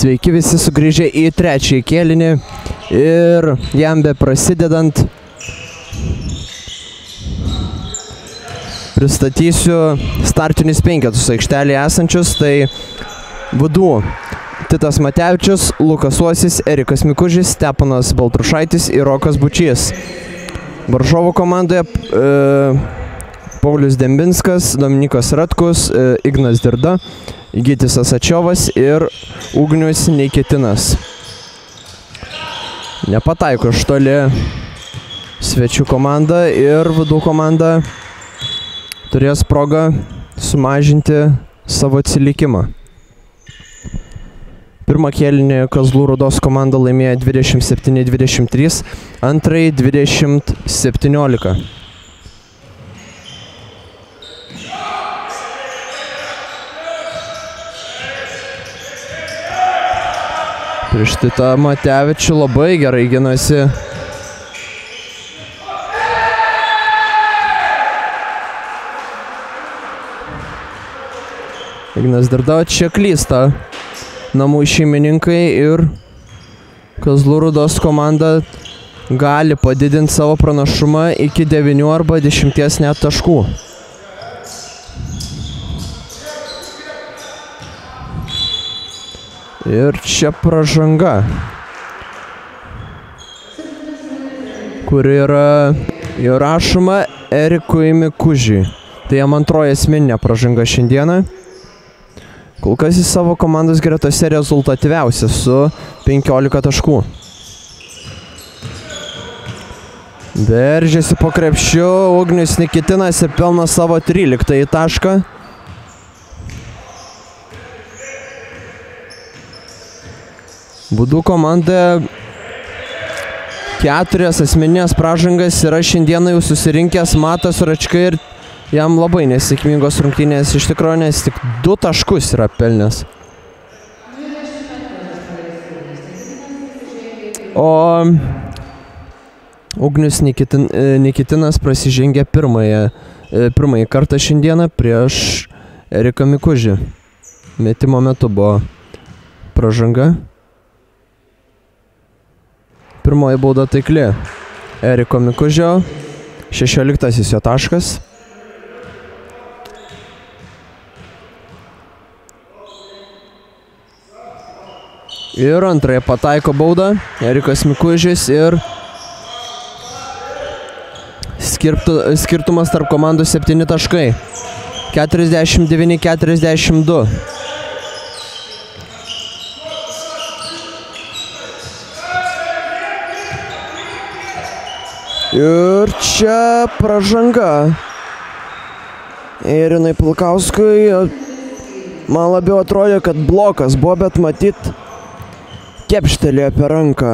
Speaker 1: Sveiki visi sugrįžę į trečiąjį kėlinį ir jam be prasidedant pristatysiu startinius penketus aikštelėje esančius, tai Vudų Titas Matevičius, Lukas Uosis, Erikas Mikužis, Stepanas Baltrušaitis ir Rokas Bučys. Varžovų komandoje e, Paulius Dembinskas, Dominikas Ratkus, e, Ignas Dirda, Gytis Asačiovas ir Ugnius Neiketinas. Nepataiko iš toli svečių komanda ir vadų komanda turės progą sumažinti savo atsilikimą. Pirmą kėlinį Kazlų Rudos komanda laimėjo 27-23, antrąjį 20-17. Prieš Titą Matevičių labai gerai ginasi. Ignas Darda čia klysta namų šeimininkai ir Kazlų Rudos komanda gali padidinti savo pranašumą iki 9 arba 10 net taškų. Ir čia pražanga, kuri yra įrašoma Erikui Mikužiui. Tai jam antroji esminė pražanga šiandieną. Kol kas į savo komandos gretose rezultatyviausias su 15 taškų. Veržėsi po krepšiu, Ugnius Nikitinas ir pelno savo 13 tašką. Būdų komanda keturias asmeninės pražangas yra šiandieną jau susirinkęs Matas Račka ir jam labai nesėkmingos rungtynės iš tikrųjų, nes tik du taškus yra pelnęs. O Ugnius Nikitin, Nikitinas prasižengė pirmąją, pirmąjį kartą šiandieną prieš Eriką Mikužį. Metimo metu buvo pražanga. Pirmoji bauda taikli. Eriko Mikužio, 16 jo taškas. Ir antrąją pataiko baudą. Erikas Mikužis ir skirtu, skirtumas tarp komandų 7 taškai. 49-42. Ir čia pražanga. Irinai Pilkauskui man labiau atrodė, kad blokas buvo, bet matyt kepštelėjo per ranką.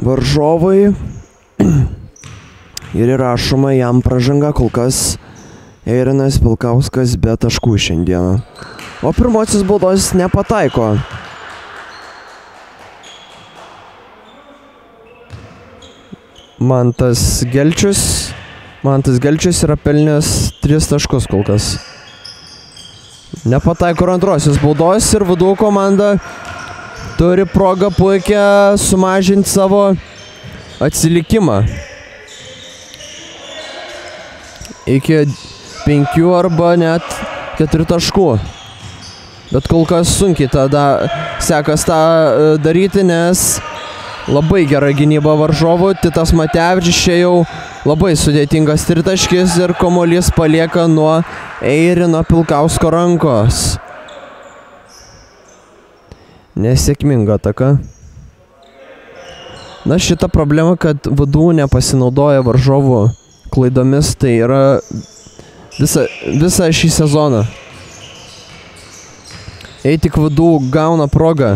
Speaker 1: Varžovai ir įrašoma jam pražanga, kol kas Eirinas Pilkauskas be taškų šiandieną. O pirmasis baudos nepataiko. Mantas Gelčius. Mantas Gelčius yra pelnęs 3 taškus kol kas. Nepataiko antrosios baudos ir vadų komanda turi progą puikia sumažinti savo atsilikimą. Iki 5 arba net 4 taškų. Bet kol kas sunkiai tada sekas tą daryti, nes Labai gera gynyba varžovų, Titas Matevičius čia jau labai sudėtingas tritaškis ir komolys palieka nuo Eirino Pilkausko rankos. Nesėkminga ataka. Na šita problema, kad vadų nepasinaudoja varžovų klaidomis, tai yra visa, visą šį sezoną. Jei tik vadų gauna progą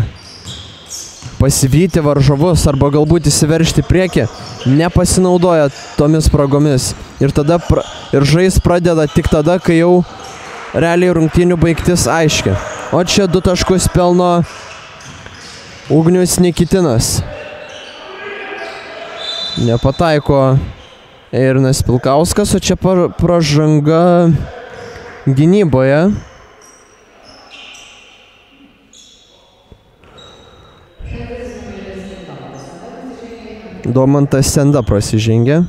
Speaker 1: pasivyti varžovus arba galbūt įsiveršti priekį, nepasinaudoja tomis spragomis. Ir tada pra, ir žais pradeda tik tada, kai jau realiai rungtynių baigtis aiški. O čia du taškus pelno Ugnius Nikitinas. Nepataiko Eirinas Pilkauskas, o čia pražanga gynyboje. Domantas Senda prasižengė.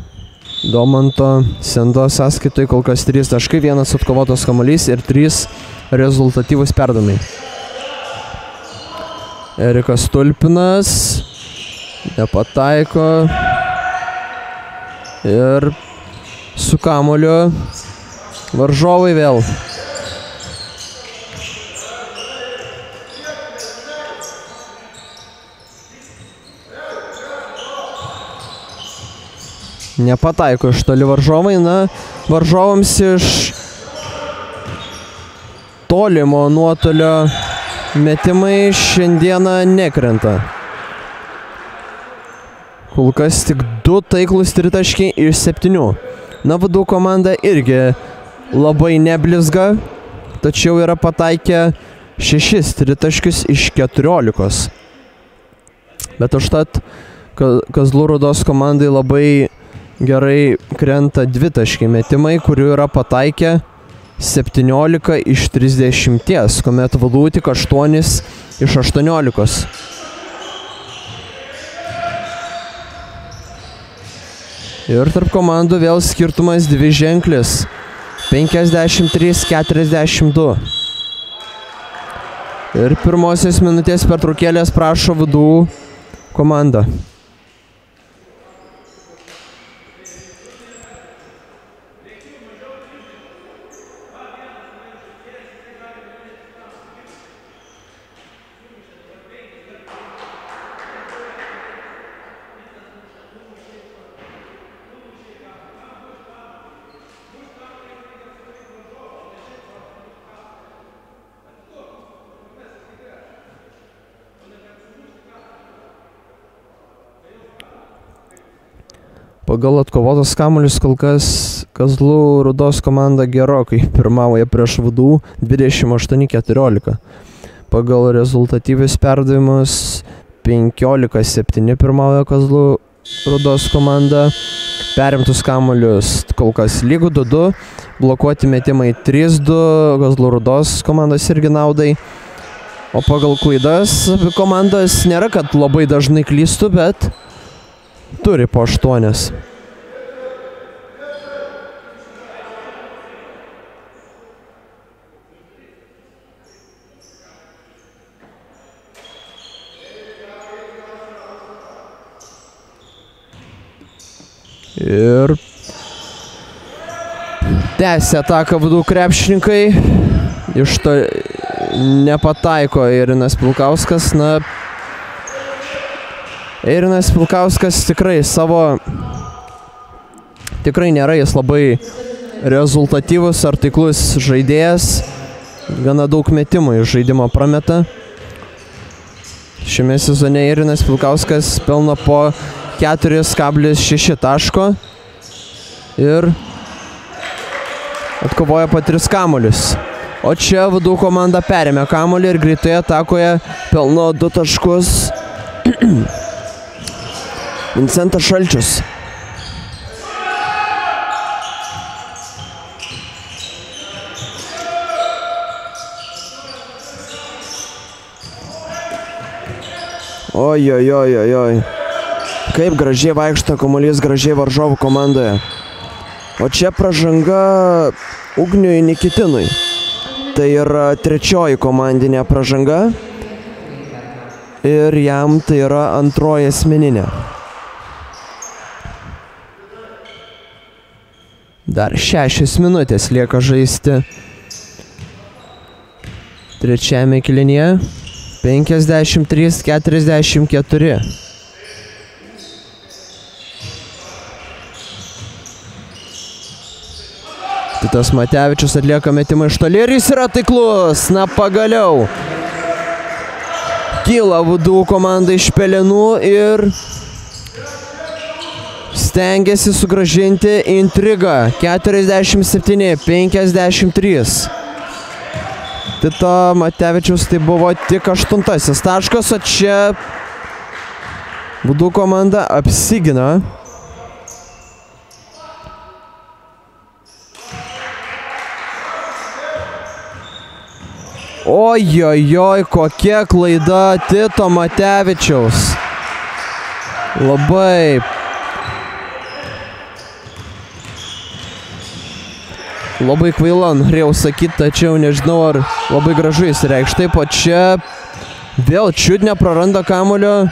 Speaker 1: Domanto Sendo sąskaitoj kol kas 3 taškai, vienas atkovotas kamuolys ir 3 rezultatyvus perdamai. Erikas Tulpinas nepataiko ir su kamoliu varžovai vėl. Nepataiko iš toli varžovai, na, varžovams iš tolimo nuotolio metimai šiandieną nekrenta. Kol kas tik du taiklus tritaškiai iš septynių. Na, vadų komanda irgi labai neblizga, tačiau yra pataikę šešis tritaškius iš keturiolikos. Bet užtat Kazlų Rudos komandai labai gerai krenta dvitaškiai metimai, kurių yra pataikę 17 iš 30, kuomet vadų tik 8 iš 18. Ir tarp komandų vėl skirtumas dvi ženklis. 53-42. Ir pirmosios minutės pertraukėlės prašo vadų komanda. Pagal atkovotas kamuolius kol kas Kazlų Rudos komanda gerokai pirmauja prieš vadų 28-14. Pagal rezultatyvius perdavimus 15-7 pirmauja Kazlų Rudos komanda. Perimtus kamuolius kol kas lygų 2-2, blokuoti metimai 3-2, Kazlų Rudos komandos irgi naudai. O pagal klaidas komandos nėra, kad labai dažnai klystų, bet turi po aštuonias. Ir tęsia ataką vadų krepšininkai. Iš to nepataiko Irinas Pilkauskas. Na, Eirinas Pilkauskas tikrai savo, tikrai nėra jis labai rezultatyvus ar taiklus žaidėjas, gana daug metimų iš žaidimo prameta. Šiame sezone Eirinas Pilkauskas pelno po 4,6 taško ir atkovoja po 3 kamuolius. O čia vadų komanda perėmė kamulį ir greitoje atakoje pelno 2 taškus Vincentas Šalčius. Oi, oi, oi, oi, oi. Kaip gražiai vaikšto kamuolys gražiai varžovų komandoje. O čia pražanga Ugniui Nikitinui. Tai yra trečioji komandinė pražanga. Ir jam tai yra antroji asmeninė. Dar šešias minutės lieka žaisti trečiame kilinėje. 53-44. Titas Matevičius atlieka metimą iš toli ir jis yra taiklus. Na pagaliau. Kyla vadų komanda iš pelenų ir stengiasi sugražinti intrigą. 47-53. Tito Matevičius tai buvo tik aštuntasis taškas, o čia Būdų komanda apsigina. Ojojoj, kokia klaida Tito Matevičiaus. Labai Labai kvaila, norėjau sakyti, tačiau nežinau, ar labai gražu jis reikš. Taip, o čia vėl čiut nepraranda kamulio.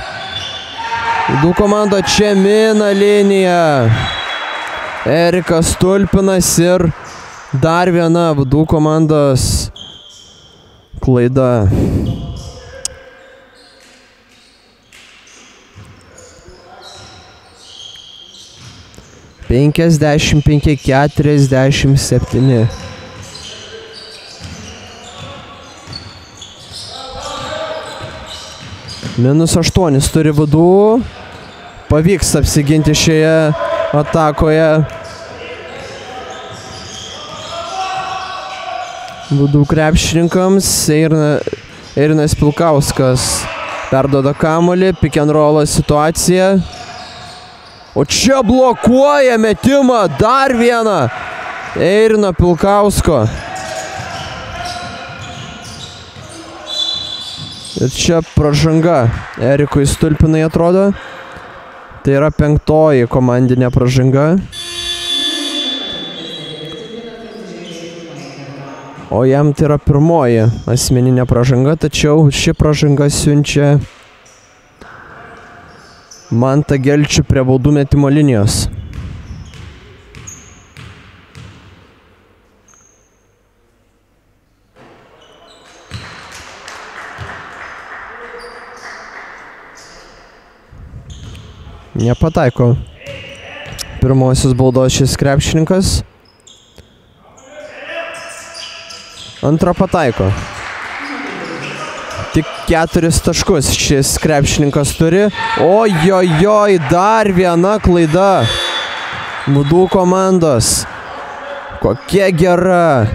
Speaker 1: Du komanda čia mina liniją. Erikas Tulpinas ir dar viena vadų komandos klaida. 55 47. Minus 8 turi vadų. Pavyks apsiginti šioje atakoje. Vadų krepšininkams. Eirinas Pilkauskas perdoda kamolį. Pick and roll situacija. O čia blokuoja metimą, dar vieną. Eirino Pilkausko. Ir čia pražanga Erikui Stulpinai atrodo. Tai yra penktoji komandinė pražanga. O jam tai yra pirmoji asmeninė pražanga, tačiau ši pražanga siunčia Mantą Gelčių prie baudų metimo linijos. Nepataiko pirmosios baudos šis krepšininkas. Antrą pataiko. Tik keturis taškus šis krepšininkas turi. Ojojoj, dar viena klaida. Mūdų komandos. Kokia gera.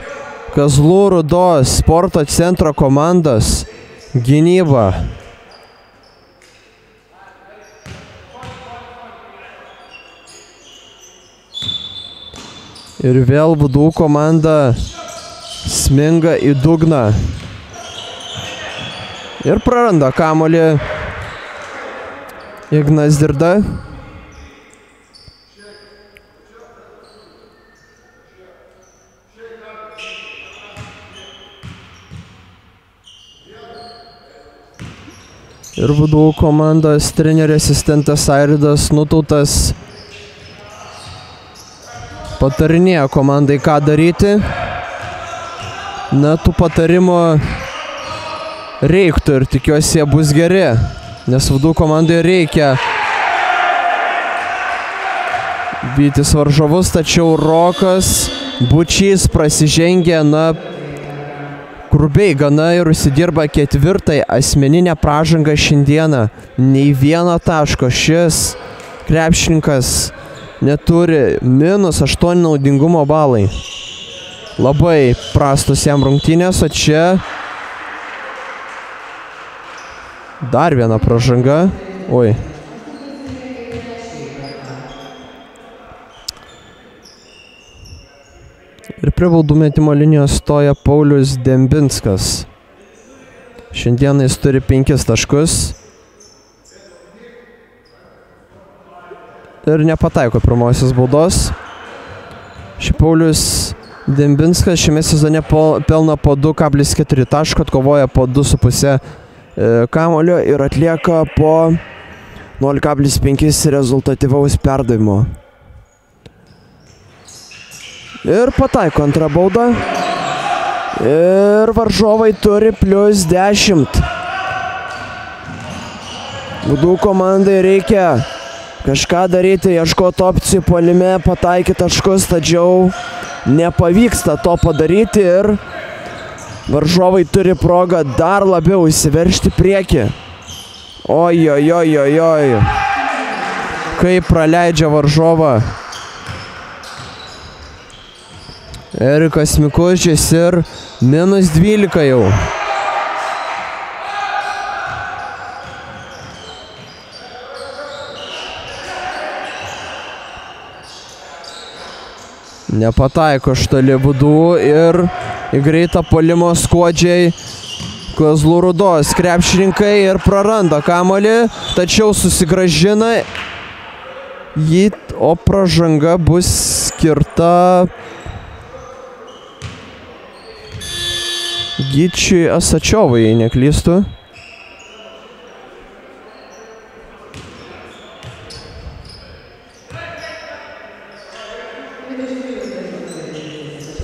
Speaker 1: Kazlų Rudos sporto centro komandos gynyba. Ir vėl Vudų komanda sminga į dugną. Ir praranda kamolį Ignas Dirda. Ir vadovų komandos trenerio asistentas Airidas Nutautas patarinėja komandai, ką daryti. Na, tų patarimų reiktų ir tikiuosi jie bus geri, nes vadų komandai reikia vytis varžovus, tačiau Rokas Bučys prasižengė, na, grubiai gana ir užsidirba ketvirtai asmeninę pražangą šiandieną. Nei vieno taško šis krepšininkas neturi minus 8 naudingumo balai. Labai prastus jam rungtynės, o čia Dar viena pražanga. Oi. Ir prie baudų metimo linijos stoja Paulius Dembinskas. Šiandieną jis turi penkis taškus. Ir nepataiko pirmosios baudos. Ši Paulius Dembinskas šiame sezone pelna po 2,4 taško, atkovoja po 2,5 E, kamulio ir atlieka po 0,5 rezultatyvaus perdavimo. Ir pataiko antrą baudą. Ir varžovai turi plus 10. Vudų komandai reikia kažką daryti, ieškoti opcijų polime, pataikyti taškus, tačiau nepavyksta to padaryti ir Varžovai turi progą dar labiau įsiveršti prieki. Oi, oi, oi, oi, oi. Kaip praleidžia varžovą. Erikas Mikužis ir minus 12 jau. Nepataiko štali būdų ir į greitą polimo skuodžiai Kozlų rudos krepšininkai ir praranda kamolį, tačiau susigražina jį, o pražanga bus skirta Gyčiui Asačiovai, jei neklystu.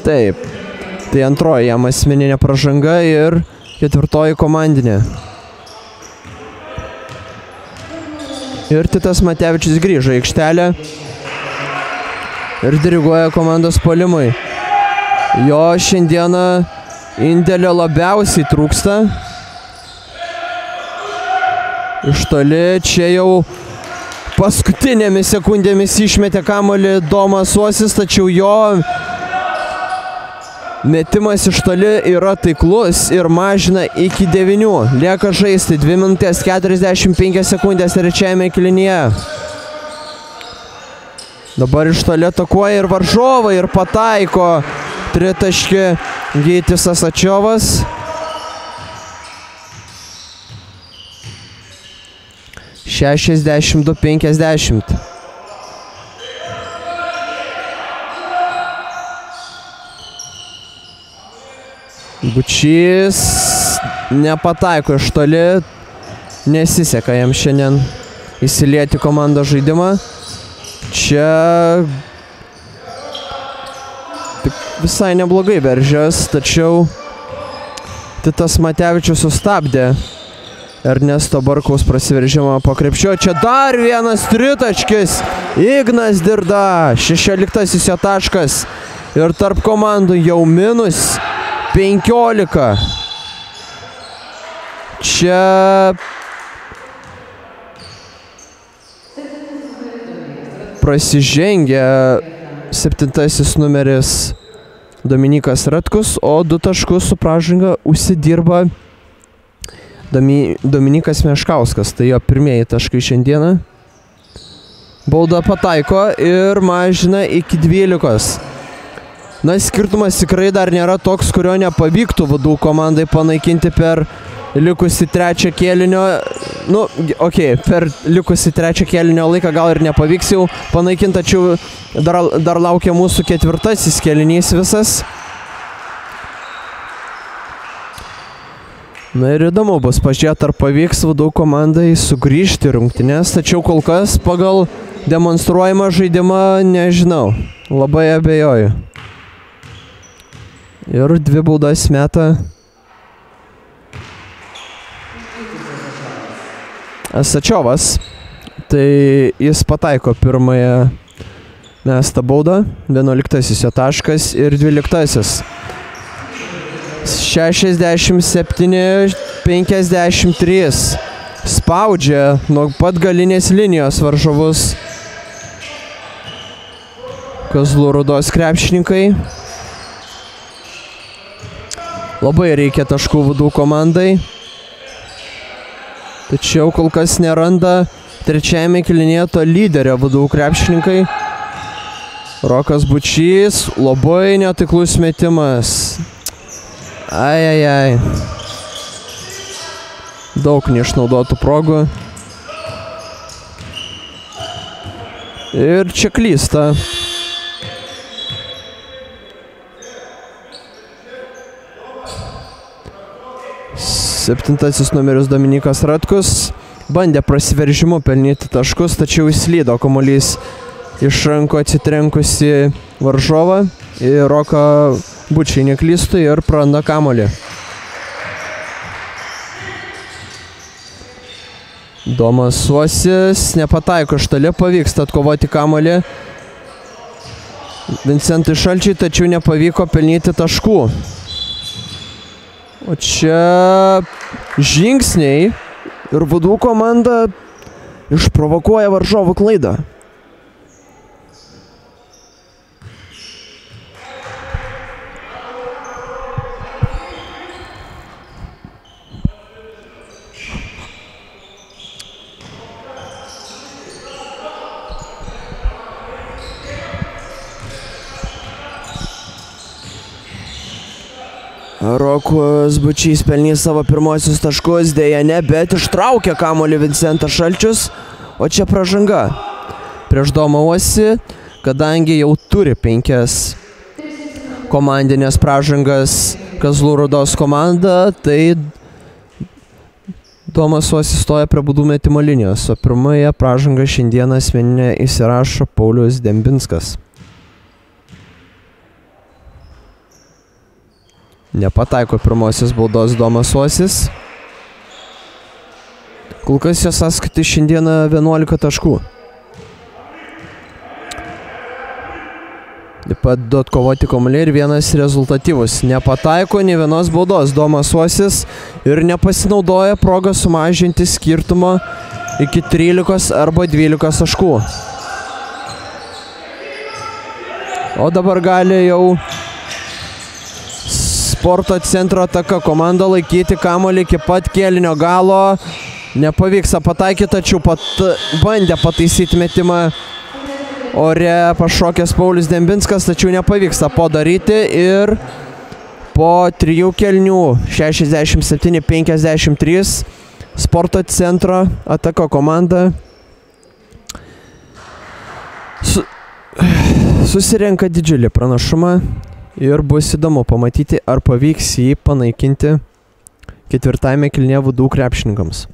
Speaker 1: Taip, tai antroji jam asmeninė pražanga ir ketvirtoji komandinė. Ir Titas Matevičius grįžo į aikštelę ir diriguoja komandos polimui. Jo šiandieną indėlio labiausiai trūksta. Iš toli čia jau paskutinėmis sekundėmis išmetė kamolį Domas Uosis, tačiau jo Metimas iš toli yra taiklus ir mažina iki 9. Lieka žaisti 2 minutės 45 sekundės trečiajame kilinyje. Dabar iš toli atakuoja ir varžovai ir pataiko tritaškį Gytis Asačiovas. Šešiasdešimt du penkiasdešimt. Bučys nepataiko iš toli, nesiseka jam šiandien įsilieti komandos žaidimą. Čia visai neblogai veržės, tačiau Titas Matevičius sustabdė Ernesto Barkaus prasiveržimą po krepšio. Čia dar vienas tritaškis. Ignas Dirda, 16 jo taškas. Ir tarp komandų jau minus 15. Čia prasižengia septintasis numeris Dominikas Ratkus, o du taškus su pražanga užsidirba Domi, Dominikas Meškauskas. Tai jo pirmieji taškai šiandieną. Bauda pataiko ir mažina iki 12. Na, skirtumas tikrai dar nėra toks, kurio nepavyktų vadų komandai panaikinti per likusi trečią kėlinio, nu, okei, okay, per likusi trečią kėlinio laiką gal ir nepavyks jau panaikinti, tačiau dar, dar laukia mūsų ketvirtasis kėlinys visas. Na ir įdomu bus pažiūrėti, ar pavyks vadų komandai sugrįžti rungtynės, tačiau kol kas pagal demonstruojamą žaidimą nežinau, labai abejoju. Ir dvi baudas meta Sačiovas. Tai jis pataiko pirmąją mestą baudą. 11 jo taškas ir 12. 67-53 spaudžia nuo pat galinės linijos varžovus Kazlų rudos krepšininkai. Labai reikia taškų vadų komandai. Tačiau kol kas neranda trečiajame kilinėje to lyderio vadų krepšininkai. Rokas Bučys, labai netiklus metimas. Ai, ai, ai. Daug neišnaudotų progų. Ir čia klysta. Septintasis numeris Dominikas Ratkus bandė prasiveržimu pelnyti taškus, tačiau įslydo kamuolys iš rankų atsitrenkusi varžovą ir Roką Bučiai neklystų ir praranda kamuolį. Domas Suosis nepataiko štalė, pavyksta atkovoti kamuolį. Vincentui Šalčiai tačiau nepavyko pelnyti taškų. O čia žingsniai ir vadų komanda išprovokuoja varžovų klaidą. Rokus Bučys pelnys savo pirmosius taškus, dėja ne, bet ištraukė kamolį Vincentas Šalčius, o čia pražanga. Prieš Domauosi, kadangi jau turi penkias komandinės pražangas Kazlų Rudos komanda, tai Domas Uosis stoja prie būdų metimo linijos, o pirmąją pražangą šiandieną asmeninę įsirašo Paulius Dembinskas. Nepataiko pirmosios baudos Domas Uosis. Kol kas jo sąskaitai šiandieną 11 taškų. Taip pat du atkovoti kamuoliai ir vienas rezultatyvus. Nepataiko nei vienos baudos Domas Uosis ir nepasinaudoja progą sumažinti skirtumą iki 13 arba 12 taškų. O dabar gali jau sporto centro ataka. Komanda laikyti kamolį iki pat kėlinio galo. Nepavyksta pataikyti, tačiau pat, bandė pataisyti metimą. Ore pašokęs Paulius Dembinskas, tačiau nepavyksta padaryti. Ir po trijų kelnių 67-53 sporto centro atako komanda su, susirenka didžiulį pranašumą ir bus įdomu pamatyti, ar pavyks jį panaikinti ketvirtajame kilnėje vudų krepšininkams.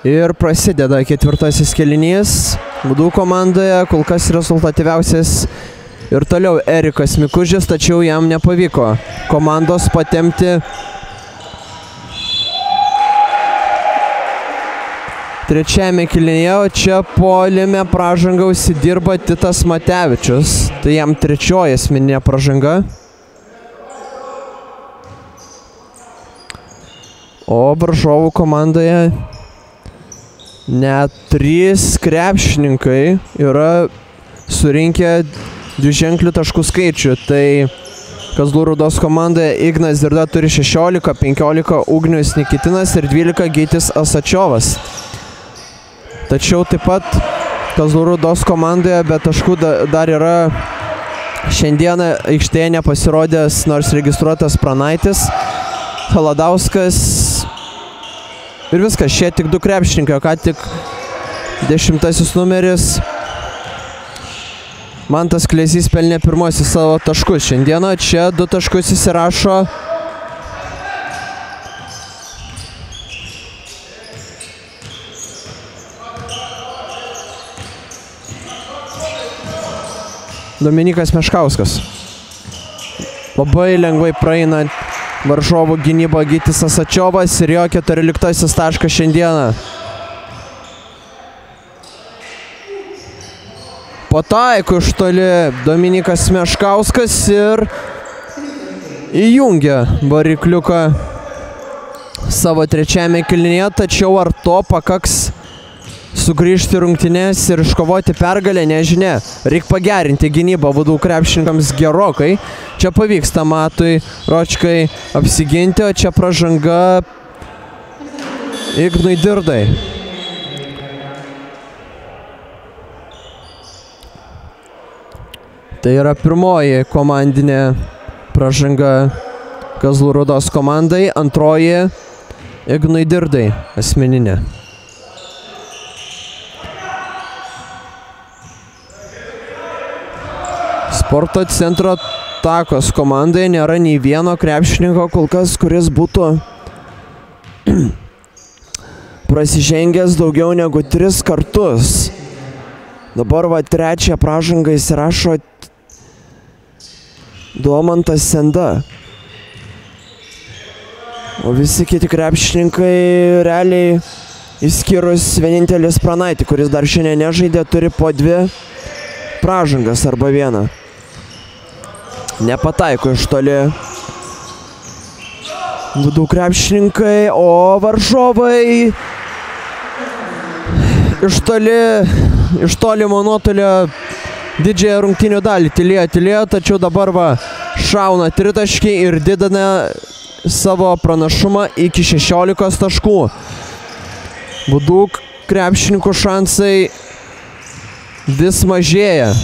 Speaker 1: Ir prasideda ketvirtasis kelinys. Mūdų komandoje kol kas rezultatyviausias ir toliau Erikas Mikužis, tačiau jam nepavyko komandos patemti trečiame kilinėje, o čia polime pražangą užsidirba Titas Matevičius. Tai jam trečioji asmeninė pražanga. O varžovų komandoje net trys krepšininkai yra surinkę dviženklių taškų skaičių. Tai Kazlų Rudos komandoje Ignas Dirda turi 16, 15 Ugnius Nikitinas ir 12 Gytis Asačiovas. Tačiau taip pat Kazlų Rudos komandoje be taškų dar yra šiandieną aikštėje nepasirodęs nors registruotas Pranaitis, Haladauskas Ir viskas, šie tik du krepšininkai, ką tik dešimtasis numeris. Mantas Klezys pelnė pirmosius savo taškus. Šiandieną čia du taškus įsirašo Dominikas Meškauskas. Labai lengvai praeina varžovų gynybą Gytis Asačiovas ir jo 14 taškas šiandieną. Pataiko iš toli Dominikas Meškauskas ir įjungia varikliuką savo trečiame kilnėje, tačiau ar to pakaks sugrįžti rungtynės ir iškovoti pergalę, nežinia. Reikia pagerinti gynybą vadų krepšininkams gerokai. Čia pavyksta Matui Ročkai apsiginti, o čia pražanga Ignui Dirdai. Tai yra pirmoji komandinė pražanga Kazlų Rudos komandai, antroji Ignui Dirdai asmeninė. Sporto centro takos komandai nėra nei vieno krepšininko kol kas, kuris būtų prasižengęs daugiau negu tris kartus. Dabar va trečią pražangą įsirašo Duomantas Senda. O visi kiti krepšininkai realiai išskyrus vienintelis Pranaitį, kuris dar šiandien nežaidė, turi po dvi pražangas arba vieną. Nepataiko iš toli. Vudų krepšininkai, o varžovai iš toli, iš tolimo nuotolio didžiąją rungtinių dalį tylėjo, tylėjo, tačiau dabar va šauna tritaškį ir didina savo pranašumą iki 16 taškų. Būdų krepšininkų šansai vis mažėja.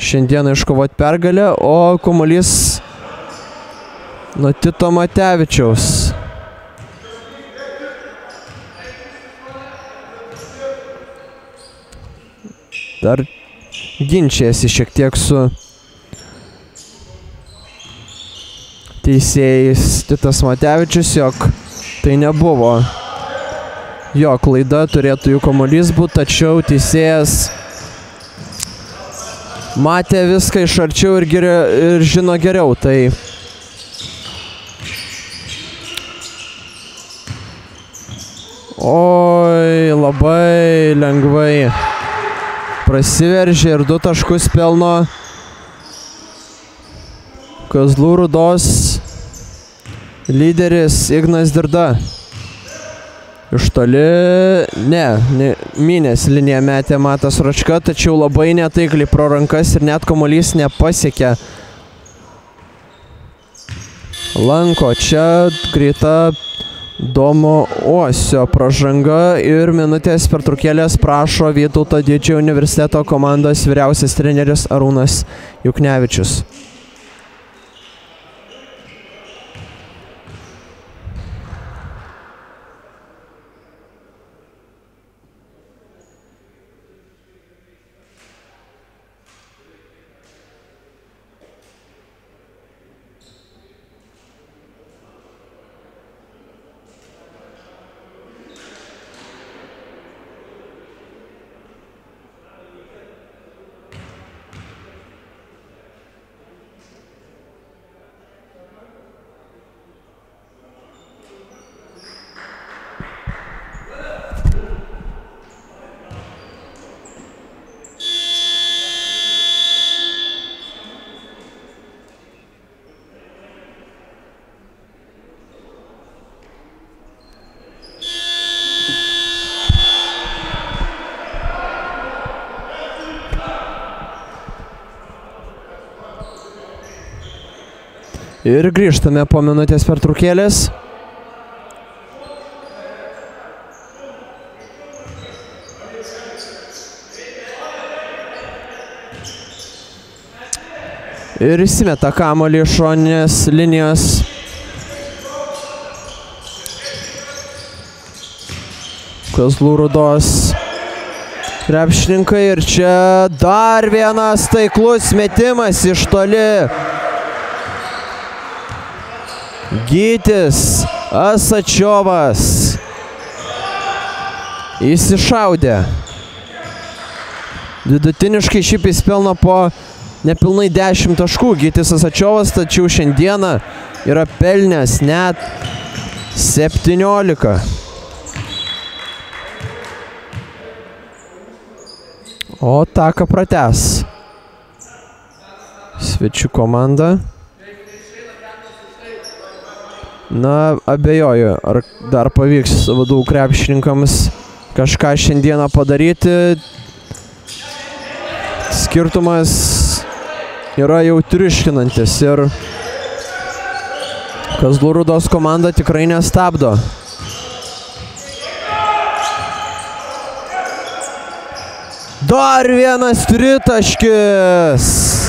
Speaker 1: Šiandieną iškovoti pergalę, o komolys nuo Tito Matevičiaus. Dar ginčiasi šiek tiek su teisėjais Titas Matevičius, jog tai nebuvo jo klaida, turėtų jų komolys būti, tačiau teisėjas matė viską iš arčiau ir, geriau, ir žino geriau, tai Oi, labai lengvai prasiveržė ir du taškus pelno Kazlų rudos lyderis Ignas Dirda. Iš toli, ne, ne minės liniją metė Matas Račka, tačiau labai netaikliai pro rankas ir net komolys nepasiekė. Lanko, čia greita Domo Osio pražanga ir minutės pertraukėlės prašo Vytauto didžiojo universiteto komandos vyriausias treneris Arūnas Juknevičius. Ir grįžtame po minutės pertraukėlės. Ir įsimeta kamolį iš šoninės linijos. Kazlų rudos krepšininkai ir čia dar vienas taiklus metimas iš toli. Gytis Asačiovas įsišaudė. Vidutiniškai šiaip jis pelno po nepilnai 10 taškų. Gytis Asačiovas, tačiau šiandieną yra pelnęs net 17. O taką prates. Svečių komanda. Na, abejoju, ar dar pavyks vadų krepšininkams kažką šiandieną padaryti. Skirtumas yra jau triuškinantis ir Kazlų Rudos komanda tikrai nestabdo. Dar vienas tritaškis.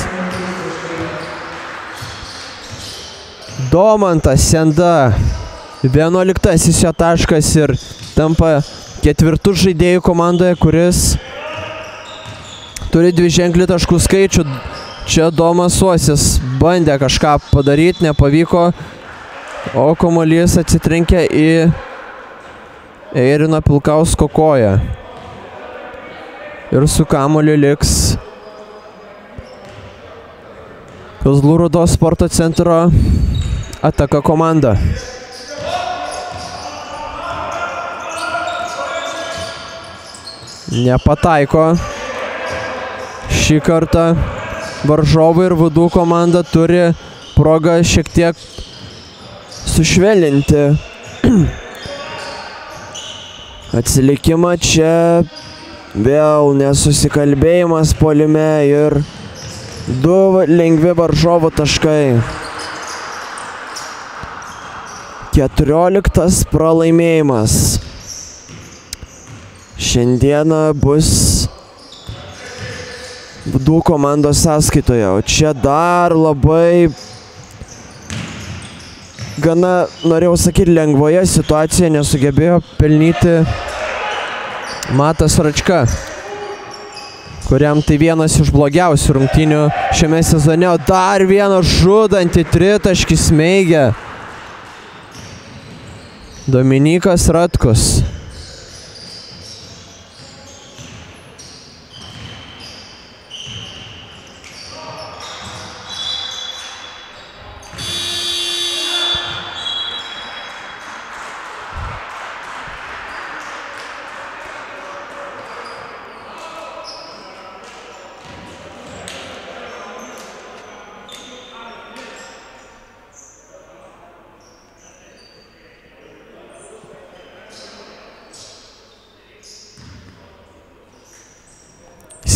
Speaker 1: Domantas Senda. 11 jo taškas ir tampa ketvirtų žaidėjų komandoje, kuris turi dvi ženklį taškų skaičių. Čia Domas Uosis bandė kažką padaryti, nepavyko, o kamuolys atsitrenkė į Eirino Pilkausko koją. Ir su kamuoliu liks Kazlų Rudos sporto centro ataka komanda. Nepataiko. Šį kartą varžovai ir vadų komanda turi progą šiek tiek sušvelninti atsilikimą čia vėl nesusikalbėjimas polime ir du lengvi varžovų taškai. 14 pralaimėjimas. Šiandieną bus du komandos sąskaitoje, o čia dar labai gana, norėjau sakyti, lengvoje situacijoje nesugebėjo pelnyti Matas Račka, kuriam tai vienas iš blogiausių rungtynių šiame sezone, o dar vieną žudantį tritaškį smeigia Dominikas Ratkus.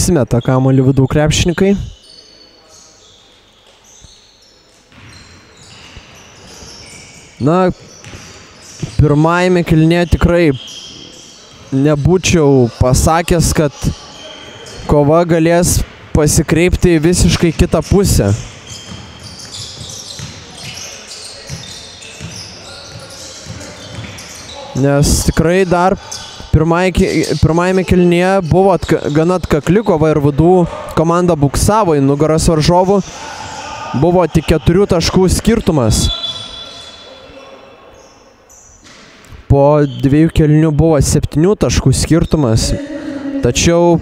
Speaker 1: Įsimeta kamuolį vidų krepšininkai. Na, pirmajame kilnėje tikrai nebūčiau pasakęs, kad kova galės pasikreipti į visiškai kitą pusę. Nes tikrai dar pirmajame kilnyje buvo atka, gana atkakli kova ir vadų komanda buksavo į nugaras varžovų. Buvo tik keturių taškų skirtumas. Po dviejų kelnių buvo septynių taškų skirtumas. Tačiau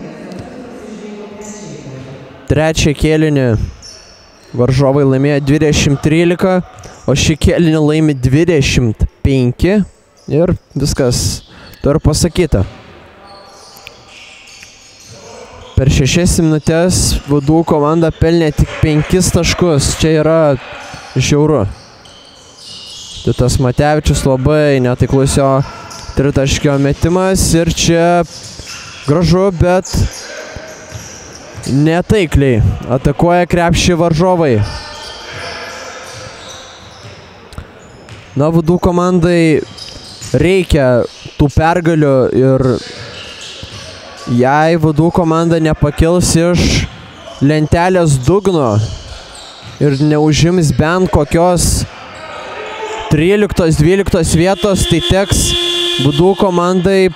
Speaker 1: trečią kėlinį varžovai laimėjo 20-13, o šį kėlinį laimi 25 ir viskas ir pasakyta. Per šešias minutės vadų komanda pelnė tik penkis taškus. Čia yra žiauru. Titas Matevičius labai netaiklus jo tritaškio metimas ir čia gražu, bet netaikliai atakuoja krepšį varžovai. Na, vadų komandai reikia tų pergalių ir jei vadų komanda nepakils iš lentelės dugno ir neužims bent kokios 13-12 vietos, tai teks vadų komandai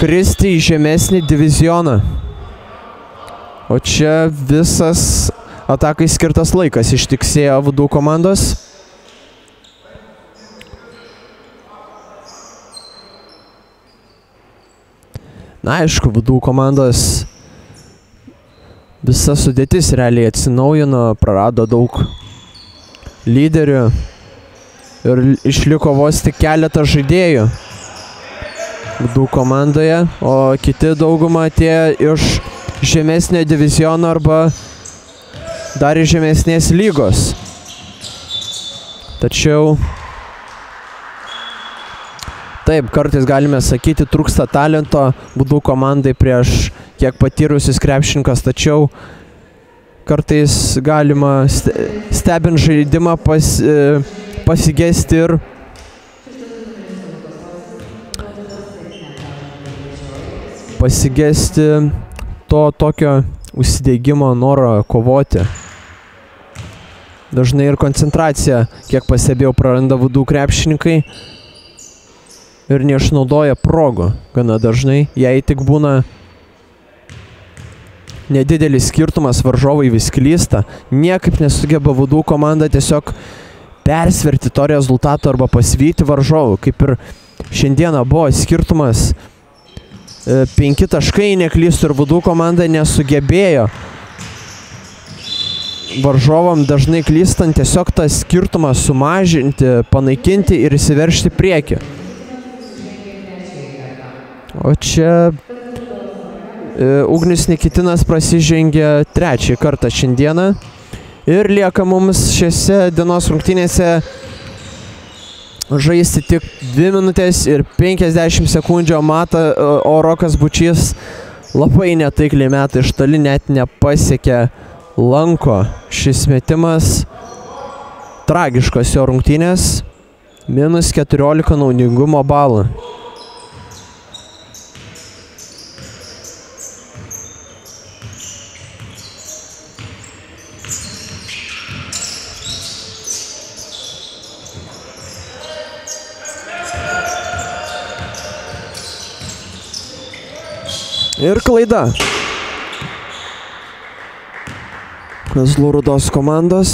Speaker 1: kristi į žemesnį divizioną. O čia visas atakai skirtas laikas ištiksėjo vadų komandos. Na, aišku, vadų komandos visa sudėtis realiai atsinaujino, prarado daug lyderių ir išliko vos tik keletą žaidėjų vadų komandoje, o kiti daugumą atėjo iš žemesnio diviziono arba dar iš žemesnės lygos. Tačiau Taip, kartais galime sakyti, trūksta talento būdų komandai prieš kiek patyrusius krepšininkas, tačiau kartais galima stebint žaidimą pas, e, pasigesti ir pasigesti to tokio užsideigimo noro kovoti. Dažnai ir koncentracija, kiek pastebėjau, praranda vadų krepšininkai ir neišnaudoja progų gana dažnai, jei tik būna nedidelis skirtumas, varžovai vis klysta, niekaip nesugeba vadų komanda tiesiog persverti to rezultato arba pasvyti varžovų, kaip ir šiandieną buvo skirtumas e, penki taškai neklystų ir vadų komanda nesugebėjo varžovam dažnai klystant tiesiog tą skirtumą sumažinti, panaikinti ir įsiveršti priekį. O čia e, Ugnis Nikitinas prasižengė trečią kartą šiandieną ir lieka mums šiose dienos rungtynėse žaisti tik 2 minutės ir 50 sekundžių, mata, o Rokas Bučys labai netaikliai metai iš toli net nepasiekė lanko šis metimas. Tragiškos jo rungtynės. Minus 14 naudingumo balų. Ir klaida. Kazlų rudos komandos.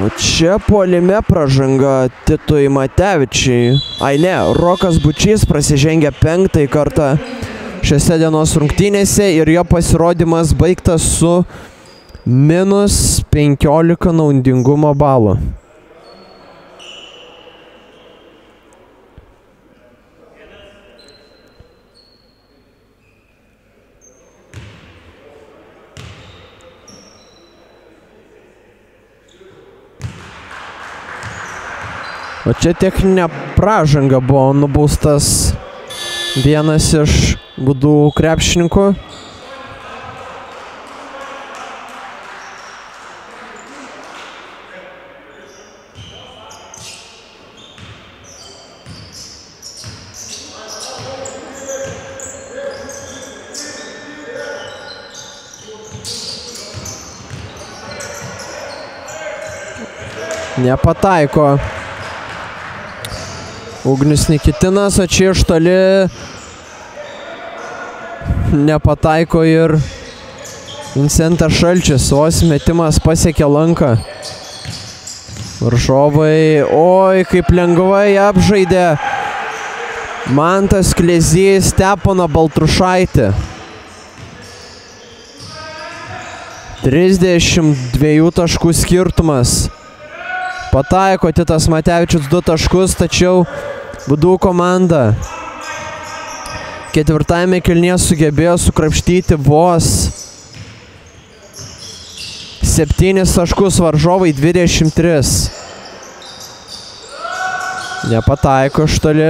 Speaker 1: O čia puolime pražanga Titui Matevičiai. Ai ne, Rokas Bučys prasižengia penktąjį kartą šiose dienos rungtynėse ir jo pasirodymas baigtas su minus 15 naudingumo balų. O čia techninė pražanga buvo nubaustas vienas iš būdų krepšininkų. Nepataiko. Ugnis Nikitinas, o čia iš toli nepataiko ir Vincentas Šalčius, vos metimas pasiekė lanką. Varžovai, oi, kaip lengvai apžaidė Mantas Klezijas Stepono Baltrušaitį. 32 taškų skirtumas. Pataiko Titas Matevičius 2 taškus, tačiau Budų komanda ketvirtajame kelnie sugebėjo sukrapštyti vos 7 taškus varžovai 23. Nepataiko štali.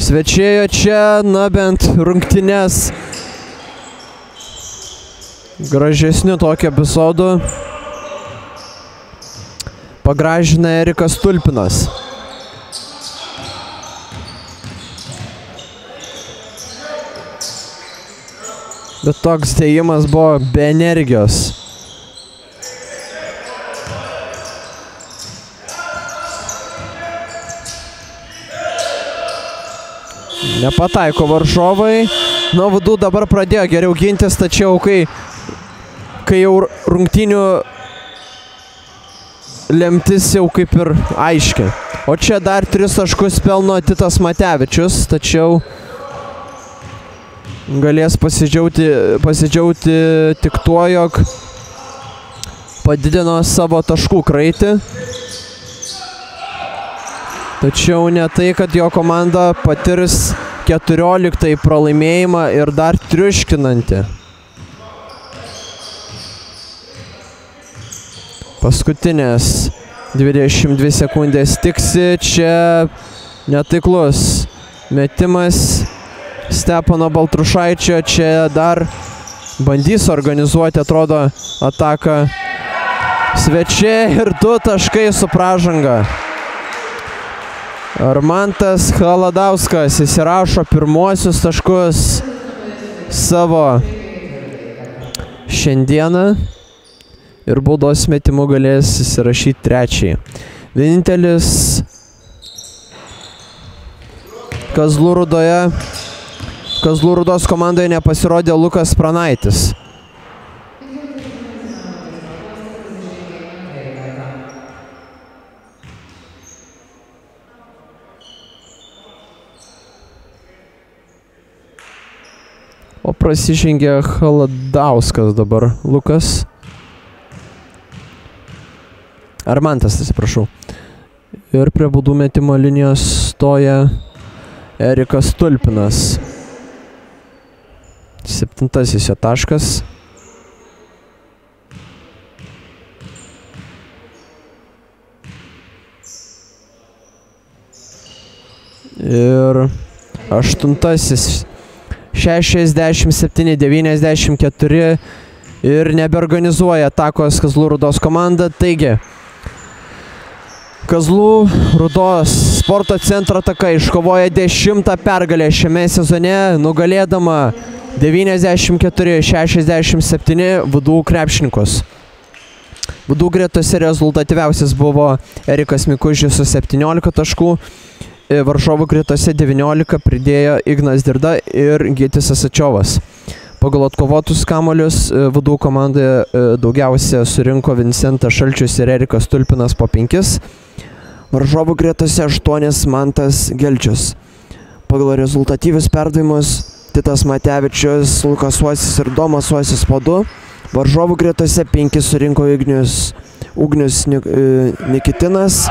Speaker 1: Svečėjo čia, na bent rungtynes gražesnių tokio epizodų pagražina Erikas Tulpinas. Bet toks dėjimas buvo be energijos. Nepataiko varžovai. Nuo vadų dabar pradėjo geriau gintis, tačiau kai, kai jau rungtinių lemtis jau kaip ir aiški. O čia dar tris taškus pelno Titas Matevičius, tačiau galės pasidžiauti, pasidžiauti tik tuo, jog padidino savo taškų kraitį. Tačiau ne tai, kad jo komanda patirs 14 pralaimėjimą ir dar triuškinantį. Paskutinės 22 sekundės tiksi, čia netaiklus metimas Stepono Baltrušaičio, čia dar bandys organizuoti, atrodo, ataką svečiai ir du taškai su pražanga. Armantas Haladauskas įsirašo pirmuosius taškus savo šiandieną ir baudos metimu galės įsirašyti trečiai. Vienintelis Kazlų rudoje, Kazlų rudos komandoje nepasirodė Lukas Pranaitis. O prasižengė Haladauskas dabar. Lukas. Armantas, atsiprašau. Ir prie baudų metimo linijos stoja Erikas Tulpinas. Septintasis jo taškas. Ir aštuntasis 67-94 ir nebeorganizuoja atakos Kazlų Rudos komanda. Taigi, Kazlų Rudos sporto centro ataka iškovoja dešimtą pergalę šiame sezone, nugalėdama 94-67 vadų krepšininkus. Vadų gretose rezultatyviausias buvo Erikas Mikužis su 17 taškų, varžovų gretose 19 pridėjo Ignas Dirda ir Gytis Asačiovas. Pagal atkovotus kamolius vadų komandoje daugiausia surinko Vincentas Šalčius ir Erikas Tulpinas po 5. Varžovų gretose 8 Mantas Gelčius. Pagal rezultatyvius perdavimus Titas Matevičius, Lukas Uosis ir Domas Uosis po 2. Varžovų gretose 5 surinko Ignius, Ugnius Nikitinas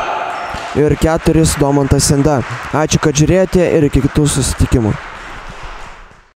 Speaker 1: ir keturis Domantas Senda. Ačiū, kad žiūrėjote ir iki kitų susitikimų.